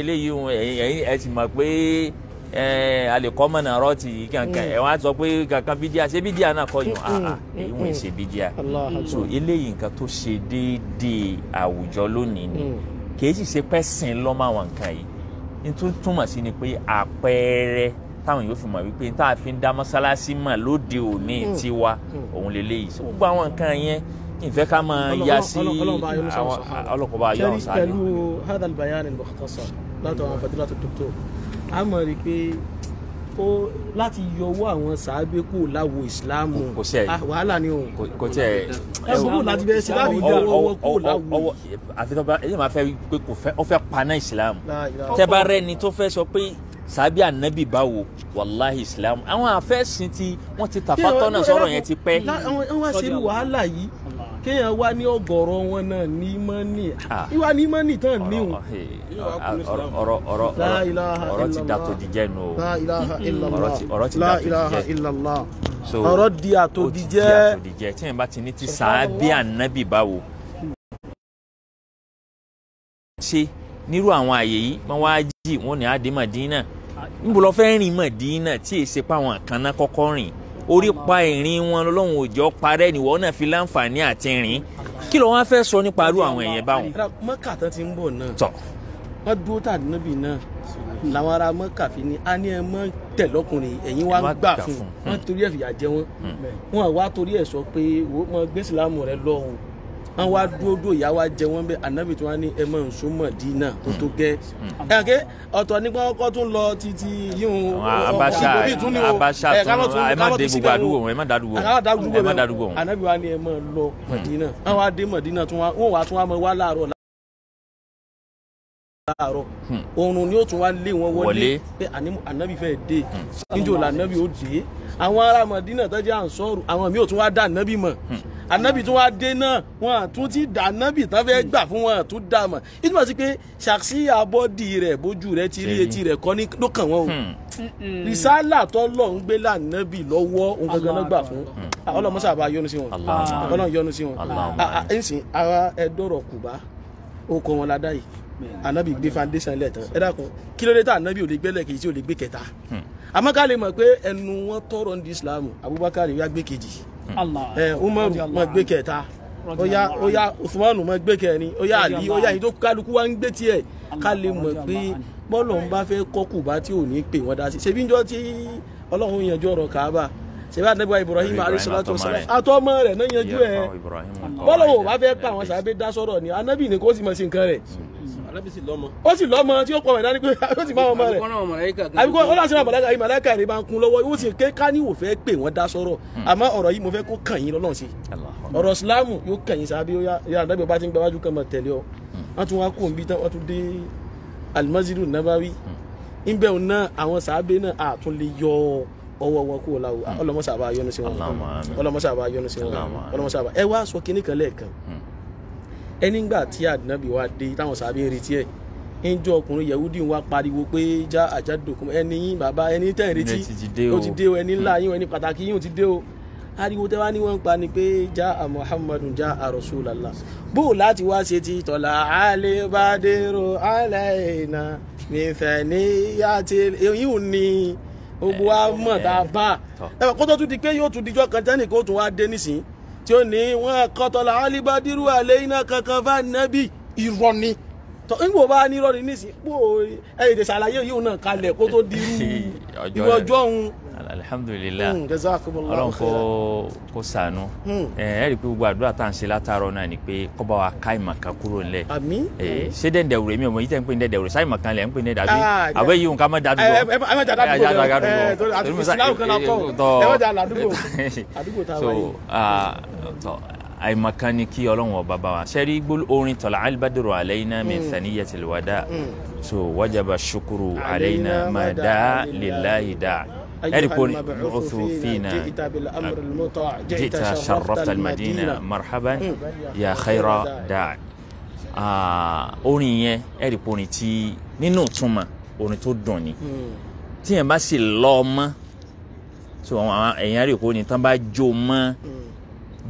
eléyìí ẹ ti mọ̀ pé ẹ a lè kọ́ mọ̀nà rọ́ọ̀tì kankan ẹ wọ́n á sọ pé kankan bídíà ṣé bídíà náà kọ́ ah ah èyí wọ́n ṣe bídíà so eléyìí nǹkan tó ṣe déédéé àwùjọ lónìí ni kìí sì ṣe pẹ́ sìn lọ́mọ àwọn nǹkan yìí ní tó túmọ̀ sí ni pé àpẹẹrẹ táwọn yóò fi mọ̀ wípé tá a fi ń dá mọ́sálásí mọ̀ lóde òní tiwa òun lélẹ́yìí so gbogbo àwọn nǹkan yẹn ìfẹ́ ká máa ya sí àwọn pẹ̀lú al-mukhtasar látọ̀ fadilatu doctor a mọ̀ rí i pé ó láti yọwọ́ àwọn sàábé kù láwo ìsìláàmù Kò sí. Ah, wàhálà ni o. kò kò tẹ ẹ wò ó láti bẹ̀rẹ̀ sí láti wọn kù ọwọ́ láwo. àfi tó bá èyí máa fẹ́ pé kò fẹ́ ọ fẹ́ paná ilaha- tẹ́ bá rẹ́ni tó fẹ́ sọ pé sàbí ànábì báwo wàláhì islam àwọn àfẹ́sìn tí wọ́n ti tàfátọ́ náà sọ̀rọ̀ yẹn ti pẹ́. àwọn wá ṣerú wàhálà yìí kéèyàn wá ní ọ̀gọ̀rọ̀ wọn náà ní mọ́nì ìwà ní mọ́nì tán ní o. ọ̀rọ̀ ọ̀rọ̀ ọ̀rọ̀ ti illallah. dàtò jíjẹ́ nù o. La ilaha illallah. Ọ̀rọ̀ ti- dàtò ilaha jíjẹ́. So, ọ̀rọ̀ di àtòdìjẹ́ tí yẹn bá ti ní ti sàábí ànábì báwo? Ṣe nírú àwọn àyè yìí wọ́n wá jí wọ́n ní adé Mádínà. Níbo lọ fẹ́ rìn Mádínà tí èsì pa àwọn kan náà kọ́kọ́ rìn orí pa ìrìn wọn lọ́wọ́n òjò parẹ́ nìwọ náà fi láǹfààní àti rìn. Kí ló wọ́n fẹ́ sọ nípa irú àwọn èèyàn báwọn. mọ́kà tán ti ń bọ̀ náà. Tọ́. Wọ́n dúró tà níbi náà. Làwọn ará mọ́kà fi ní a ní ẹ mọ́ tẹ̀lọ́kùnrin ẹ̀yin wá Ẹ wá gbà fún wọ́n torí ẹ̀ fìyà jẹ wọ́n. Wọ́n wá torí ẹ̀ sọ pé mọ gbé sílámù rẹ lọ́hùn wọ́n wá dúró dúró ìyá wa jẹ wọ́n bẹ́ẹ̀. Ànábì tí wọ́n ní ẹ mọ̀ nsọ Mọ̀dínà tó tó gẹ́. Ẹ̀ ké ọ̀tọ̀ nípa ọkọ̀ tún lọ títí yíyún abáṣà ìbòmí tún ní Ẹ̀, má dé gbogbo àdúgbò wọn ẹ má dàdúgbò ẹ má bẹ́ẹ̀. dádúgbò wọn. ànábì wa ni ẹ mọ̀ lọ Mọ̀dínà wọ́n wá dé Mọ̀dínà tún wọ́n wá tún wá mọ̀ wá láàárọ̀ láàárọ̀. Oorun ni ó tún wá lé wọn wọlé. Pé ànábì fẹ́ dé. Níjó la ànábì ó dé. Àwọn ará Mọ̀dínà tó jẹ́ ànsọ́rù àwọn míì ò tún wá dá ànábì mọ̀ ànábì tún wá dé náà wọn àtún ti dá ànábì tán fẹ́ gbà fún wọn àtún dá mọ̀. Ìtumọ̀ sí pé ṣàkíyà abọ́dì rẹ̀ bójú rẹ̀ ti rí etí rẹ̀ kọ́ ní ló kàn wọ́n o. Hmm. risala tó lọ ń gbé lànàbì lọ́wọ́ òun gangan náà gbà fún. Ọlọmọsá bá yọ́nú sí wọn. Allahumma. Ọlọ́run yọ́nú sí wọn. Allahumma. Ah, ah, ara ẹdọrọ kùbá ó kọ wọn ládàá yìí. Anabi gbé foundation lẹ́ẹ̀tàn ẹ dákun kí ló dé tá anabi ò lè gbé lẹ́ẹ̀kejì tí ò lè gbé kẹta? Àmọ́ ká lè mọ̀ pé ẹnu wọn tọrọ ní islam abubakar yà gbé kejì Umaru mọ gbé kẹta. Oya oya usmanu mọ gbé kẹrin. Ali oya yìí tó kálukú wa ń gbé tiẹ̀. Ká lè mọ̀ pé bọ́ọ̀lù ń bá fẹ́ kọ́ kùbá tí ò ní pè wọ́n dá sí. Ṣebí njọ́ tí ọlọ́run yanjú ọ̀rọ̀ kaaba ṣebí anabi wa ibrahim alayhisalatu wasalam àtọmọ rẹ̀. náà yanjú ẹ̀. bọ́ọ̀lù wo bá fẹ́ pa àwọn sàbẹ̀ dá sọ̀rọ̀ ni anabi ni kò sì mọ̀ sí nǹkan rẹ̀. Ànábì. Ó sì lọ́mọ tí ó pọ̀ mọ̀ dání pé ó sì máa ọmọ rẹ̀. Àbíkọ́ ó láti máa màláìka yìí màláìka rẹ̀ bá ń kún lọ́wọ́ ó sì ké ká ní wò fẹ́ pè wọ́n dá sọ̀rọ̀. Àmọ́ ọ̀rọ̀ yìí mo fẹ́ kó kàn yín lọ́nà sí. Ọ̀rọ̀ ìsìláàmù yóò kàn yín sábẹ́ yá àdágbé bá ti ń gbáwájú kan mọ̀ tẹ̀lé ọ. Wọ́n tún wá kó bí tán wọ́n tún dé alimasiru nabawi. Níbẹ̀ òun náà àwọn sábẹ́ náà àtún lè yọ ọwọ́ wọn kúrò láwù ọlọmọsàbà yọ́nú sí wọn. Allahumma amin. ọlọmọsàbà yọ́nú sí wọn. Allahumma amin. ọlọmọsàbà ẹ wá sọ kinní kan lẹ́ẹ̀kan ẹni gbà tí àdínábì wa dé táwọn sábẹ́ ń retí ẹ̀ ẹnjọ́ ọkùnrin yahudi wa pariwo pé já àjádòkun ẹni yín bàbá ẹni tẹ̀ ń retí ó o. ti dé o ẹni ńlá yín o ẹni pàtàkì yín o ti dé o. Ariwo tẹ́ wá ní wọ́n ń pa ni pé já a muhammadu já a rasulallah bó láti wá ṣe ti tọ́lá alibadero alayna nìfẹ̀ẹ́ni yàtí èyí ò ní gbogbo wa mọ̀ tá a bá. Ẹ kó tó tún di pé yóò tún dijọ́ kan tẹ́nì kó tún wá dé nísìn tí ó ní wọ́n kọ́tọ́lá alibadiru alayna kankan fún anabi irọ́ ni. Tọ́ nígbà bá ní irọ́ ni nísìn pò ẹ èdè ṣàlàyé yìí náà kalẹ̀ kó tó di irú ọjọ́ òun alhamdulilah Mm, jazakumullahu ọlọ́run kó kó ṣàánú. Mm. ẹ rí i pé gbogbo àdúrà tá à ń ṣe látàárọ̀ náà ni pé kó bá wa ká ìmọ̀ kan kúrò ńlẹ̀ ṣé dẹ́ndẹ̀ wùrẹ́ mi ò mọ̀ yìí tẹ́ ń pè ní dẹ́ndẹ̀ wùrẹ́ sáyìn mọ̀kan lẹ̀ ń pè ní dàbí àbẹ́ yìí nǹkan mọ́ dàdúgbò ẹ má jà dàdúgbò kan tá a so wáyé. ah, tọ. Àìmọ̀kan ni kí ọlọ́run ọba bá wa. Ṣẹ́rí gbóló orin tọ́lá alibadiru alayna min thaniyatil wada so wajaba shukuru alayna ma da lillahi da ẹ̀rí pé bu'uthu fina جئت بالامر المطاع جئت شرفت المدينة مرحبا يا خير داع Ah, orin yẹn ẹ̀rí pé orin tí nínú ìtumọ̀ orin tó dùn ni tí yẹn bá sì lọ ọmọ so àwọn èèyàn rí i pé orin tán bá jó mọ́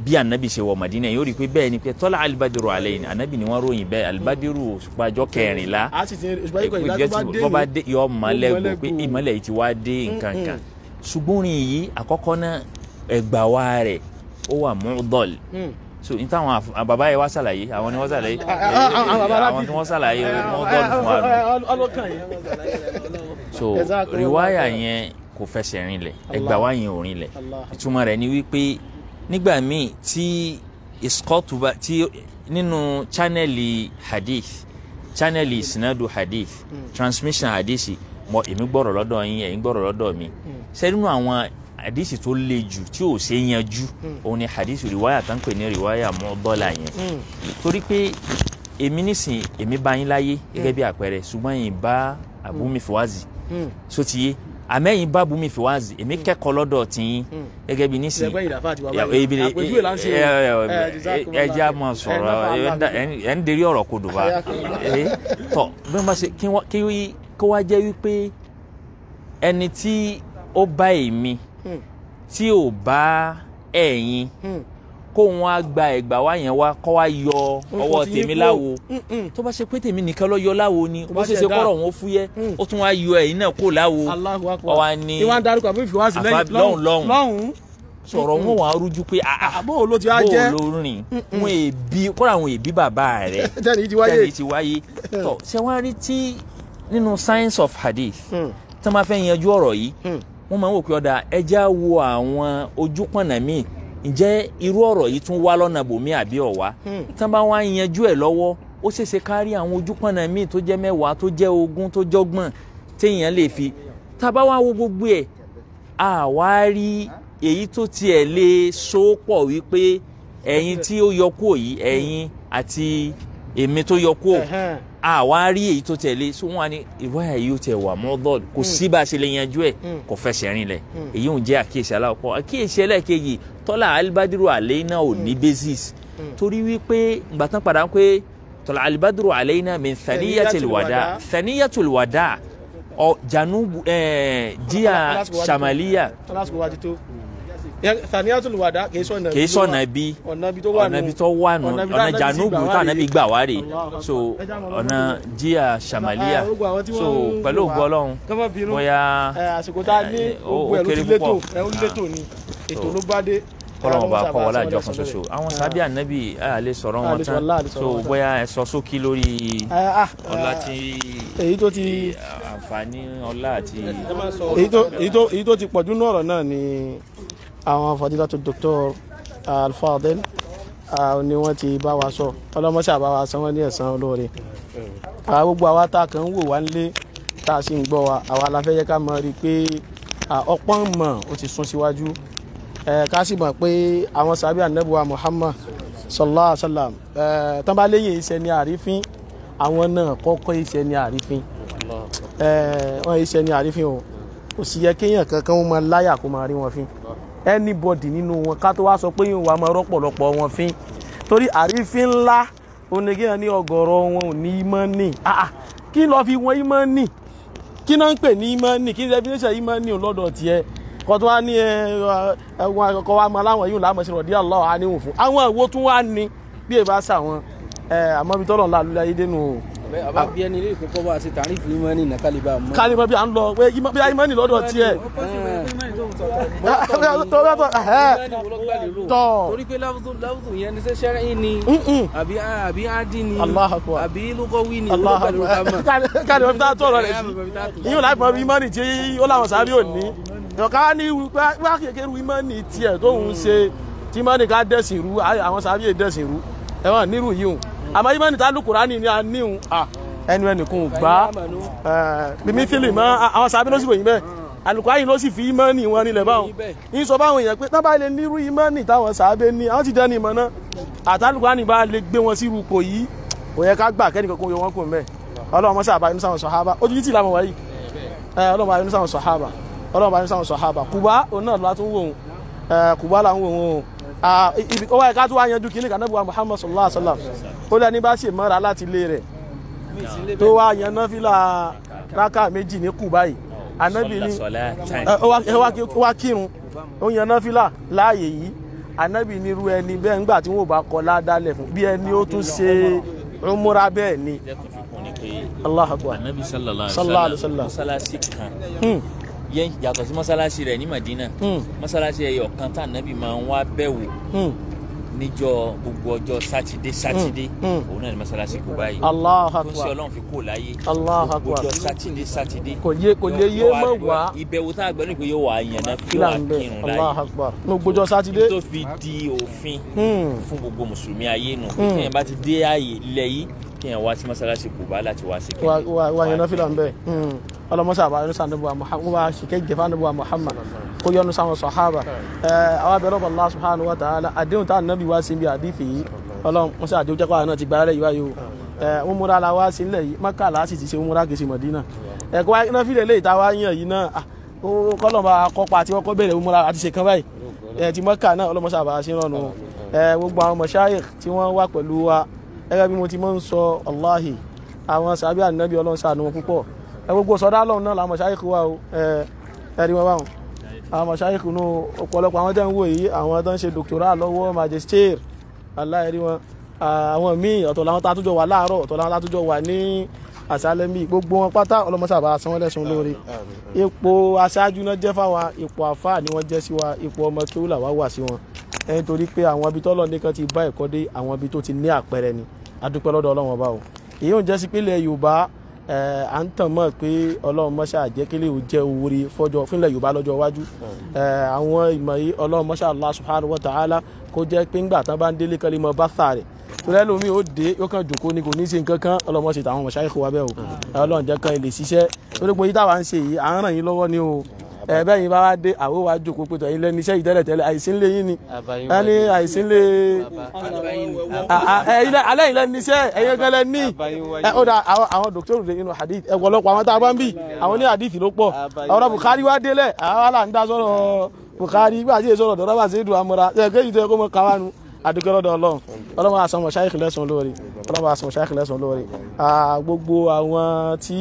bí anabi ṣe wọ madina yóò rí i pé bẹ́ẹ̀ ni pé tọ́lá alibadiru alẹ́ yìí anabi ni wọ́n ròyìn bẹ́ẹ̀ alibadiru òṣùpájọ́ kẹrìnlá. A sì ti ìṣùpá yìí kọ́ ìlà tó bá dé yọ mọ́lẹ̀ gbò pé ìmọ́lẹ̀ yìí ti wá dé nǹkan kan. Ṣùgbọ́n orin yìí àkọ́kọ́ náà ẹgbà wa rẹ̀ ó wà mudal. Mm. so n táwọn bàbá yẹn wá ṣàlàyé àwọn ni wọ́n ṣàlàyé. Ah, ah, ah, àwọn tí wọ́n ṣàlàyé mudal fún wa. so riwaya yẹn kò fẹsẹ̀ rinlẹ̀ ẹgbà wa yẹn ò rinlẹ̀. Ìtumọ̀ rẹ̀ ni wípé nígbà míì tí iskọ́tù bá tí nínú chanẹ́ẹ̀lì hadith chanẹ́ẹ̀lì ìsinadu hadith transmission hadith mọ èmi gbọ́rọ̀ lọ́dọ̀ yín ẹ̀yin gbọ́rọ̀ lọ́dọ̀ mi. Ṣé nínú àwọn hadith tó le jù tí ò ṣe yanjú òun ni hadith riwaya tá ń pè ní riwaya mọ́dọ́là yẹn. Torí pé èmi nísìn èmi bá yín láyé gẹ́gẹ́ bí àpẹẹrẹ ṣùgbọ́n yìí bá Abumi Fiwazi sotiye àmẹ́yìn bá Abumi Fiwazi èmi kẹ́kọ̀ọ́ lọ́dọ̀ tiyín gẹ́gẹ́ bí nísìn ẹgbẹ́ ìdàfà àti bàbá Ya, yìí ebi de- àpèjúwe là ń ṣe ẹ- ẹ- o. ẹ- Eh, jazakumullahu ẹ jẹ́ a khairan. máa sọ̀rọ̀ ẹ ń derí ọ̀rọ̀ kodò bá tọ̀ bí wọ́n bá ṣe kí wọ́n- wá jẹ́ wípé ẹni tí ó bá èmi Hmm. tí ò bá ẹ̀yin Hmm. Kó wọn á gba ẹ̀gbà wá yẹn wá kó wá yọ ọwọ́ tèmi láwo. Mm, mm. tó bá ṣe pé tèmi nìkan ló yọ láwo ni bó ṣe ṣe kọ́rọ̀ wọn fúyẹ́ Hmm. ó tún wá yọ ẹ̀yin náà kó láwo. Àfa- lẹ́yìn? lọ́hùn, lọ́hùn. sọ̀rọ̀ wọn wà á rújú pé àà àbó ló ti bó jẹ́? ló rìn? Wọn èbí kóra àwọn èbí bàbá rẹ. Yìí ti wáyé. wáyé. Tọ̀ ṣé wọ́n rí tí nínú science of hadith Hmm. tí wọ́n bá fẹ́ yanjú ọ̀rọ̀ yìí wọ́n máa ń wò pé ọ̀dà ẹja wo àwọn ojúpọ̀nà míì ǹjẹ́ irú ọ̀rọ̀ yìí tún wá lọ́nà bòmí àbí ọ̀wá? Hmm. wọ́n bá wá yanjú ẹ̀ lọ́wọ́ ó ṣeéṣe kárí àwọn ojúpọ̀nà míì tó jẹ́ mẹ́wàá tó jẹ́ ogún tó jọ́gbọ̀n téèyàn lè fi. Tá a bá wá wo gbogbo ẹ̀ àwa rí èyí tó tiẹ̀ lè so pọ̀ wípé ẹ̀yin tí ó yọ kúrò yìí ẹ̀yin àti èmi tó yọ Ẹ̀hẹ́n. àwa rí èyí tó tẹ̀lé so. Wọn ni ìwáyà yìí ó tẹ̀ wà mọ́dọ́ọ̀lù kò sí bá a ṣe lè yanjú ẹ̀ kò fẹsẹ̀ rinlẹ̀. Èyí ò jẹ́ àkíyèsí aláwọ̀pọ̀ àkíyèsí ẹlẹ́ẹ̀kejì tọ́lá alibadiru náà ò ní basis. Torí wípé gbàtàn padà pé tọ́lá alibadiru náà min thaniyatil wada. thaniyatil wada. Ọ janubu ẹẹ tó. shamaliya. lásìkò wájú tó. Thaniyatul wada kì í sọ̀nà. kì í sọ̀nà bí. Ọ̀nà ibi tó wà nù. ọ̀nà tó janubu náà ti gbà wá rè so ọ̀nà díà shamaliya. So pẹ̀lú ògbó ọlọ́run. Bóyá ó- kéré púpọ̀. ètò ló bá dé. Kọ́lọ́mù bá kọ́ wọlé àjọ kan ṣoṣo. àwọn sábẹ́ ànábì a lè sọ̀rọ̀ wọn tán. So bóyá ẹ sọ sókí lórí Ẹ, ah, ọlá eh, tí èyí tó ti àǹfààní ọlá àti èyí tó ti pọ̀jù nínú ọ̀rọ̀ náà ni àwọn fadilatu Dr. Al-Fadil ah, ni wọ́n ti bá wa sọ. Ọlọ́mọṣẹ́ àbá wa san wọ́n ní ẹ̀san olóore. Gbogbo àwa tá a kàn ń wò wá nílé tá a sì ń gbọ́ wa àwa la fẹ́ yẹ ká mọ̀ rí i pé ah, ọpọ́n mọ̀ ó ti sún síwájú ká sì mọ̀ pé àwọn sábẹ́ ànábùwà Muhammad sallallahu alaihi wasallam ẹ tán bá léyìn iṣẹ́ ní àrífín àwọn náà kọ́kọ́ iṣẹ́ ní àrífín. Wọ́n iṣẹ́ ní àrífín o. Kò sì yẹ kéèyàn kankan wọn máa láyà kó máa rí wọn fín. Anybody nínú wọn ká tó wá sọ pé wá máa rọ́pọ̀lọpọ̀ wọn fín. Torí àrífín ńlá oníkéèyàn ní ọ̀gọ̀rọ̀ wọn ò ní ìmánì. Kí ló fi wọn ìmánì? Kí náà ń pè ní ìmánì? Kí definition ìmánì lọ́dọ̀ tiẹ̀ kọ́ tó wá ní ẹ̀wọ̀n akọ̀kọ̀ wa máa láwọn yìí láàmú sí rọ̀dí àlọ́ àníwò fún. Àwọn ìwo tún wá ní bí èbá sàwọn àmọ́ ibi tọ́lọ̀ ńlá lulẹ̀ ayé dénú o àbá bí ẹni ilé ìkókó bá ṣe tàrífù ìmọ̀ ní nàkàlíbà mọ́. kárí mọ́ bí à ń lọ pé bí ìmánì lọ́dọ̀ tiẹ̀. Tọ̀ torí pé láwùjọ yẹn ní sẹ́sẹ́rẹ́ yìí ni? Àbí àbí ádì ni? Àbí lúgọ́wí ni? Allah olóògbàlù ká mọ̀. kárí mọ́ bí tá a tọ̀rọ̀ rẹ̀ sí. Láti mọ bí ìmánì tí ó láwọn sábẹ́ òní ọ̀ká ní wá kékeré ìmánì tiẹ̀ tó ń ṣe tí ìmánì ká dẹ̀sìn rú àwọn sábẹ́ dẹ̀sìn rú ẹ̀wọ̀n nírú yìí hùn. Àmọ́ ìmánì tá lùkùránì ní a níhun ẹnu ẹnìkan ò gbá. Bímí fílì mọ́ àwọn sábẹ́ ló sì ròyìn bẹ́ẹ̀. Alùpàá ló sì fi ìmánì wọn nílẹ̀ báwọn. Yín sọ báwọn èèyàn pé tán bá lè nírú ìmánì táwọn sábẹ́ ní àwọn ti dẹ́ni ìmọ̀ náà. Àtàlùkùránì bá lè gbé wọn sí irúpò yìí kò yẹ ká gbà kẹ́nìkan kó yọ wọn kò mẹ́ ọlọ́run mọ́sá àbá inú sáwọn sọ̀hábà ojú títì làwọn wáyé. Ọlọ́run bá inú sáwọn sọ̀hábà ọlọ́run bá inú sáwọn sọ̀hábà kùbá òun náà ń wò ẹ kùbá là ń wò ibi ó wáyé ká tó wá yanjú kí ní kànáà Muhammad sallallahu alaihi wasallam. Ó lẹ́ni bá ṣe mọ́ra láti ilé rẹ̀ tó wá yan náfìlà rákà méjì ní kùbá yìí. Ànábì ní ó wá- kírun ó yan náfìlà láàyè yìí. Anabi nírú ẹni bẹ́ẹ̀ nígbà tí wọ́n bá kọ́ ládàálẹ̀ fún bí ẹni ó tún ṣe umura bẹ́ẹ̀ ni. Jẹ́ tó fi kún ni pé allah akbar. Anabi sallallahu alaihi wa wasallam. Hmm, yẹn yàtọ̀ sí mọ́sálásí rẹ̀ ní madina. Hmm, mọ́sálásí ẹ̀yọ̀ kan tá anabi máa ń wá bẹ̀wò. Hmm. níjọ́ gbogbo ọjọ́ sátidé sátidé. Mm. òun náà ní mọ́sálásí kò báyìí. Tó ń ṣe akbar ọlọ́run fi kó láyé. Gbogbo akbar. ọjọ́ sátidé sátidé. Kò yé kò lè yé mọ̀ wá ìbẹ̀wò tá a gbọ́ ní pé yóò kí yóò là wá ń bẹ? kírun láyé. Akbar. Ní gbogbo sátidé. Tó fi di òfin Hmm, fún gbogbo mùsùlùmí ayé nù. Mm. Yìí kéèyàn wá sí mọ́sálásí kò bá láti wá sí wa wa wa yẹn náfìlà ń bẹ. ọlọmọsá àbá yẹn sàn níbuwa muhammad wọn bá ṣìkẹ́ jẹfà níbuwa muhammad kó yọnu sáwọn sọ̀hábà àwọn abẹ́rẹ́ allah subhanahu wa ta'ala àdéhùn tá ànábì wá sí ibi àdìfẹ́ yìí sì àdéhùn jẹ́kọ̀ náà ti gbára yìí wáyé o. Wọn múra la wá sí ilẹ̀ yìí mọ́kà láti ti ṣe wọn múra ṣe mọ̀dínà ẹ kó wá náfìlẹ̀ lè ta wá yàn yìí náà ah, ó kọ́lọ̀ bá kọ́pa àti wọ́n kọ́ bẹ̀rẹ̀ wọn múra àti ṣe kan báyìí. Ti mọ́kà náà ọlọ́mọsá àbá ṣe rọrùn gbogbo àwọn mọ̀ṣáyìk tí wọ́n wà pẹ̀lú wa gẹ́gẹ́ bí mo ti máa ń sọ ọláhì àwọn sàbí ànábì ọlọ́run ṣàánú wọn púpọ̀. Ẹ gbogbo sọdá lọ́run náà làwọn mọ̀ṣáyìk wà o. Ẹ ẹ rí wọn báwọn àwọn mọ̀ṣáyìk nù ọ̀pọ̀lọpọ̀ àwọn tẹ́ ń wò yìí àwọn tó ń ṣe doctoral lọ́wọ́ magister aláìrí wọn. Àwọn míì ọ̀tọ̀ làwọn tá a tún jọ wà láàárọ̀ ọ̀tọ̀ làwọn tá a tún jọ wà ní àṣálẹ́ míì gbogbo wọn pátá ọlọ́mọṣàbà sanwó lẹ́sùn lórí ipò aṣáájú náà jẹ́ fáwa ipò àfáà ni wọ́n jẹ́ sí wa ipò ọmọ kéwù làwa wà sí wọn. Ẹni torí pé àwọn ibi nìkan ti bá ẹ̀kọ́ dé àwọn ibi ti ní àpẹẹrẹ ni adúpẹ́ lọ́dọ̀ ọlọ́run ọba o. Èyí ò jẹ́ sí pé ilẹ̀ yorùbá à ń tàn mọ́ pé ọlọ́run mọ́ṣá àjẹkẹ́lẹ́ ò jẹ́ oore fọ́jọ́ fúnlẹ̀ yorùbá lọ́jọ́ iwájú. Àwọn ìmọ̀ yìí ọlọ́run mọ́ṣá allah subhanahu wa ta'ala kó jẹ́ pé ńgbà tán bá ń délé kẹ́lẹ́ mọ́ bá sà rẹ̀. Torí ẹlòmí ó dé yóò kàn jòkó ni kò ní í ṣe nǹkan kan ọlọ́run mọ́ ṣe tàwọn mọ̀ṣá ìkó wa bẹ́ẹ̀ o. Ọlọ́run jẹ́ kan lè ṣiṣẹ́. Torí pé yìí táwa ń ṣe yìí à ń ràn yín lọ́wọ́ ni o ẹ bẹ́ẹ̀ yín bá wá dé àwo wa jòkó pé tọ̀yìn lẹ́nu iṣẹ́ yìí tẹ́lẹ̀ tẹ́lẹ̀ àìsí ńlẹ̀ yín ni. Ẹni àìsí ńlẹ̀ alẹ́ yìí lẹ́nu iṣẹ́ ẹ̀yẹ gan ní. Ẹ ó da àwọn àwọn dòkítọ́rù dé inú hadith. Ẹ wọlọ́pọ̀ àwọn tá a bá ń bì àwọn ní hadith ló pọ̀. Ọ̀rọ̀ Bukhari wá délẹ̀ àwọn àlà ń dá sọ̀rọ̀ Bukhari gbà tí èso ọ̀dọ̀ rọ́bà sí ìdù amúra ẹ kéyìí tó yẹ kó mọ káwánu adúgbò lọ́dọ̀ Ọlọ́run. Ọlọ́run mọ̀ ṣáìkì lẹ́sùn lórí Ọlọ́run àṣà mọ̀ ṣáìkì lẹ́sùn lórí gbogbo àwọn tí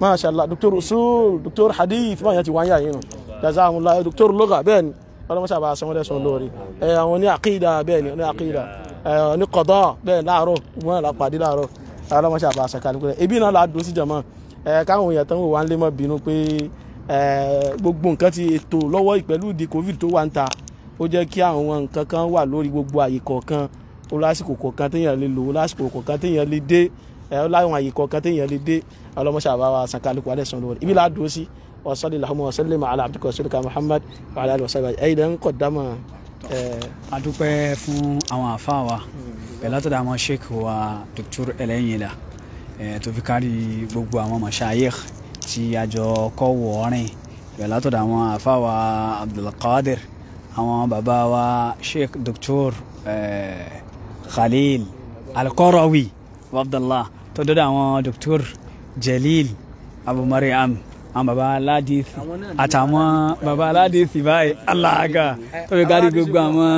masha allah doctor usul doctor hadith báyìí ti wáyà yìí nù jazakumullah doctor lugha bẹ́ẹ̀ ni. Ọlọ́mọ sábà sanwó lẹ́sùn lórí. Àwọn ní àkídà bẹ́ẹ̀ ni ní àkídà. Ní qada bẹ́ẹ̀ láàárọ̀ wọn là pàdé láàárọ̀. Ọlọ́mọ sábà sàkàlù pé ebi náà la dùn sí jàmọ́ káwọn èèyàn tán wò wá ń lé mọ́ bínú pé gbogbo nǹkan ti ètò lọ́wọ́ pẹ̀lú di covid tó wà ń ta. Ó jẹ́ kí àwọn kan wà lórí gbogbo àyè kọ̀ọ̀kan. Ó lásìkò kọ̀ọ̀kan téèyàn lè lò ó lásìkò kọ̀ọ̀kan téèyàn lè ẹ láwọn àyè kọ̀ọ̀kan téèyàn lè dé ọlọmọṣà bá wa san kálukú alẹ́ sọ̀rọ̀ ibi la dùn sí. Wa salli lahumma wa sallim ala abdika wa rasulika muhammad wa ala alihi wa sahbihi. Ẹ̀yin dẹ̀ ń kọ̀ dámà a dúpẹ́ fún àwọn àfáà wa. Pẹ̀lú àtọ̀dọ̀ àwọn sheik wa dr ẹlẹ́yìnlá tó fi kárí gbogbo àwọn mashayikh tí a jọ kọ́ wọ̀ọ́rìn pẹ̀lú àtọ̀dọ̀ àwọn àfáà wa abdulkadir àwọn bàbá wa sheik dr khalil alqarawi abdullah tó dọ́dọ̀ àwọn dr. Jalil abu mariam àwọn baba aládìsí àtàwọn baba aládìsí báyìí alága tó fi kárí gbogbo àwọn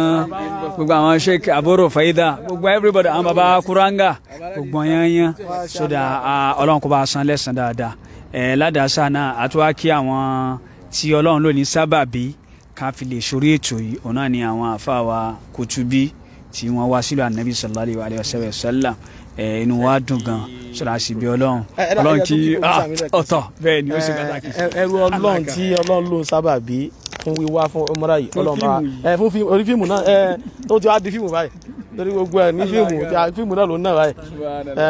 gbogbo àwọn sheik aboro faida gbogbo everybody àwọn baba kuranga gbogbo yanyan so da ọlọ́run kó a san lẹ́san dáadáa. Ẹ̀ ládàásá náà àtúwá kí àwọn tí ọlọ́run ló ní sábàbí ká fi lè sórí ètò yìí. Òun ni àwọn àfáàwà kutubi tí wọ́n wá sílùú ànábì sallallahu alayhi wa sallam. ẹ inú wa dùn gan sọlá sí bí ọlọ́run ọlọ́run kí ọ̀tọ̀ bẹ́ẹ̀ ni ó ṣe pàtàkì. ẹrú ọlọ́run tí ọlọ́run ló sábà bí fún wíwá fún ọmọdé yìí ọlọ́run bá ẹ fún fíìmù orí fíìmù náà ẹ tó ti wá di fíìmù báyìí torí gbogbo ẹ ní fíìmù fíìmù náà ló ń náà báyìí ẹ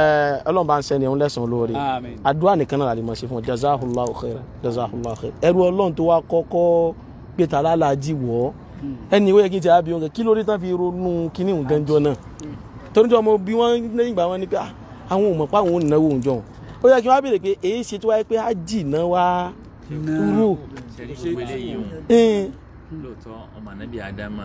ọlọ́run bá ń sẹ́ni ẹ̀hún lẹ́sàn-án Àmín. àdúrà nìkan náà lè mọ̀ sí fún ọ jazahullahu khairan jazahullahu khairan ẹrú ọlọ́run tó wá kọ́kọ́ gbé ta lálàájì wọ̀ ẹni ìwé yẹ kí n ti àbí wọn kí lórí tán fi ronú kíní òǹganjọ náà torí tí ọmọ bí wọ́n lẹ́yìn ìgbà wọn ni pé ah, àwọn ò mọ̀ pé àwọn ò náwó òǹjọ ó yẹ kí wọ́n á béèrè pé èyí ṣe tó wáyé pé ájì náà wá kúrò. Ẹn, lóòótọ́ ọmọ anábì ádámà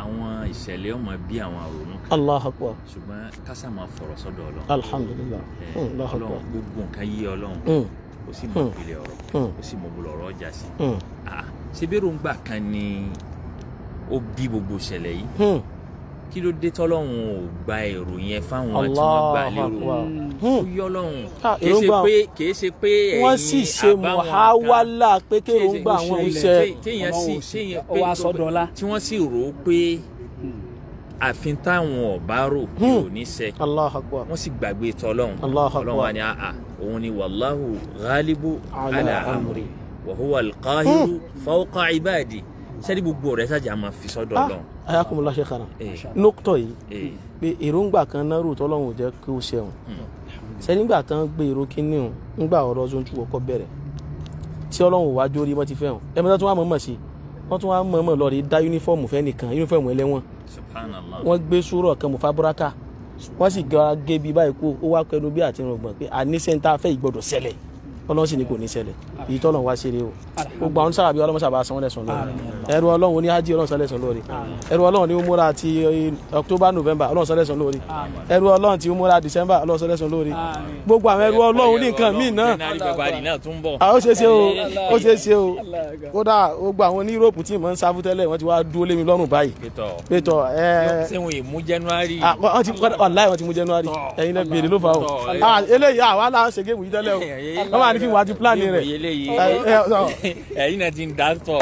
àwọn ìṣẹ̀lẹ̀ ọmọ bí àwọn àrònú kan. Allahu akbar. Ṣùgbọ́n kásá máa fọ̀rọ̀ sọ́dọ̀ ọlọ́run. Alhamdulillah. Ẹ, Hmm, Allahu akbar. ọlọ́run gbogbo nǹkan yé ọlọ́run. Hmm, ó sì mọ ìpìlẹ̀ ọ̀rọ̀. Hmm. ó sì mọ bolo ọ̀rọ̀ ọjà sí. Hmm, Ah, ṣe bí èròǹgbà kan ni ó bí gbogbo ìṣẹ̀lẹ̀ yìí? Hmm, kí ló dé tọ́lọ́run ò gba èrò yẹn fáwọn tí wọ́n gbà lérò? Ó yọ Ah, kìí ṣe pé kìí ṣe pé ẹ̀yin wọ́n sì ṣe àbáwọn mọ̀háwálà pé kéèròǹgbà Ṣe- ṣe- ṣe- Ọlọ́run ò sí. téèyàn Ó wá sọ́dọ̀ọ́lá. tí wọ́n sì rò ó pé àfin táwọn ọ̀bá rò yóò ní sẹ́ Allahu Akbar. Wọ́n sì gbàgbé tọ́lọ́hún ọlọ́run wa ni àà òun ni wàláhù ghalibu Ala amri. huwa alqahiru fawqa ibadi. Sẹ́ni gbogbo ọ̀rẹ́ sájà máa fi sọ́dọ̀ ah lọ́hún. ayakumullah sheikhana Eh, nókítọ̀ yìí eh, pé èròǹgbà kan náà rò tọ́lọ́run ò jẹ́ kí ó ṣẹun sẹ́nígbà tán gbé èrò kínní hàn ńgbà ọ̀rọ̀ tó ń tú ọkọ̀ bẹ̀rẹ̀ tí ọlọ́run ò wá jórí wọ́n ti fẹ́ hàn ẹ̀mí tó wá mọ̀ọ́mọ̀ sí wọ́n tún wá mọ̀ọ́mọ̀ lọ́ọ́ rí dá yúnífọ́ọ̀mù fẹ́ nìkan yúnífọ́ọ̀mù ẹlẹ́wọ̀n. Wọ́n gbé sùúrọ̀ kan mọ̀fá búráká wọ́n sì gé bí báyìí kú ó wá pẹ̀lú bí àti irùngbọ̀n pé àníṣẹ́ńtà fẹ́ ìgbọ́dọ̀ ṣẹlẹ̀ ọlọ́run sì ní kò ní ṣẹlẹ̀. Èyí tọ́lọ̀ wá ṣeré o. Gbogbo àwọn sábàbí ọlọ́run sábà san wọ́n lẹ́sàn lórí ẹrú ọlọ́run ní hajj ọlọ́run san lẹ́sàn lórí. Ẹrú ọlọ́run ní umura àti october november ọlọ́run san lẹ́sàn lórí. Ẹrú ọlọ́run ti umura december ọlọ́run san lẹ́sàn lórí. Gbogbo àwọn ẹrú ọlọ́run ní nǹkan míì náà. Bọ̀. ó ṣe ṣe o. Ó ṣe ṣe o. Kódà gbogbo àwọn ní europe tí mò ń sáfù tẹ́lẹ̀ wọ́n ti wá dúró lé mi lọ́rùn báyìí. Pétọ́. Ẹ ṣé wọn èmú January. Ah, wọ́n ti ti mú january. Ẹ̀yin náà béèrè ló fà o. Tọ́. Ah, eléyìí àwa là ń ṣe géèmù yìí tẹ́lẹ̀ o ní fíìmù àti pílánì rẹ̀ ẹ̀yin náà ti ń dá tọ̀.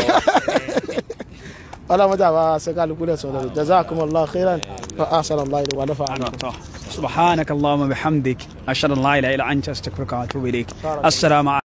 ọlọ́mọdé àwa sẹ́kálukú lẹ̀ sọ̀rọ̀ jazakumullahu khairan wa ahsanallahu ilaykum wa nafa'a bikum. سبحانك اللهم وبحمدك أشهد أن لا إله إلا أنت أستغفرك وأتوب إليك السلام عليكم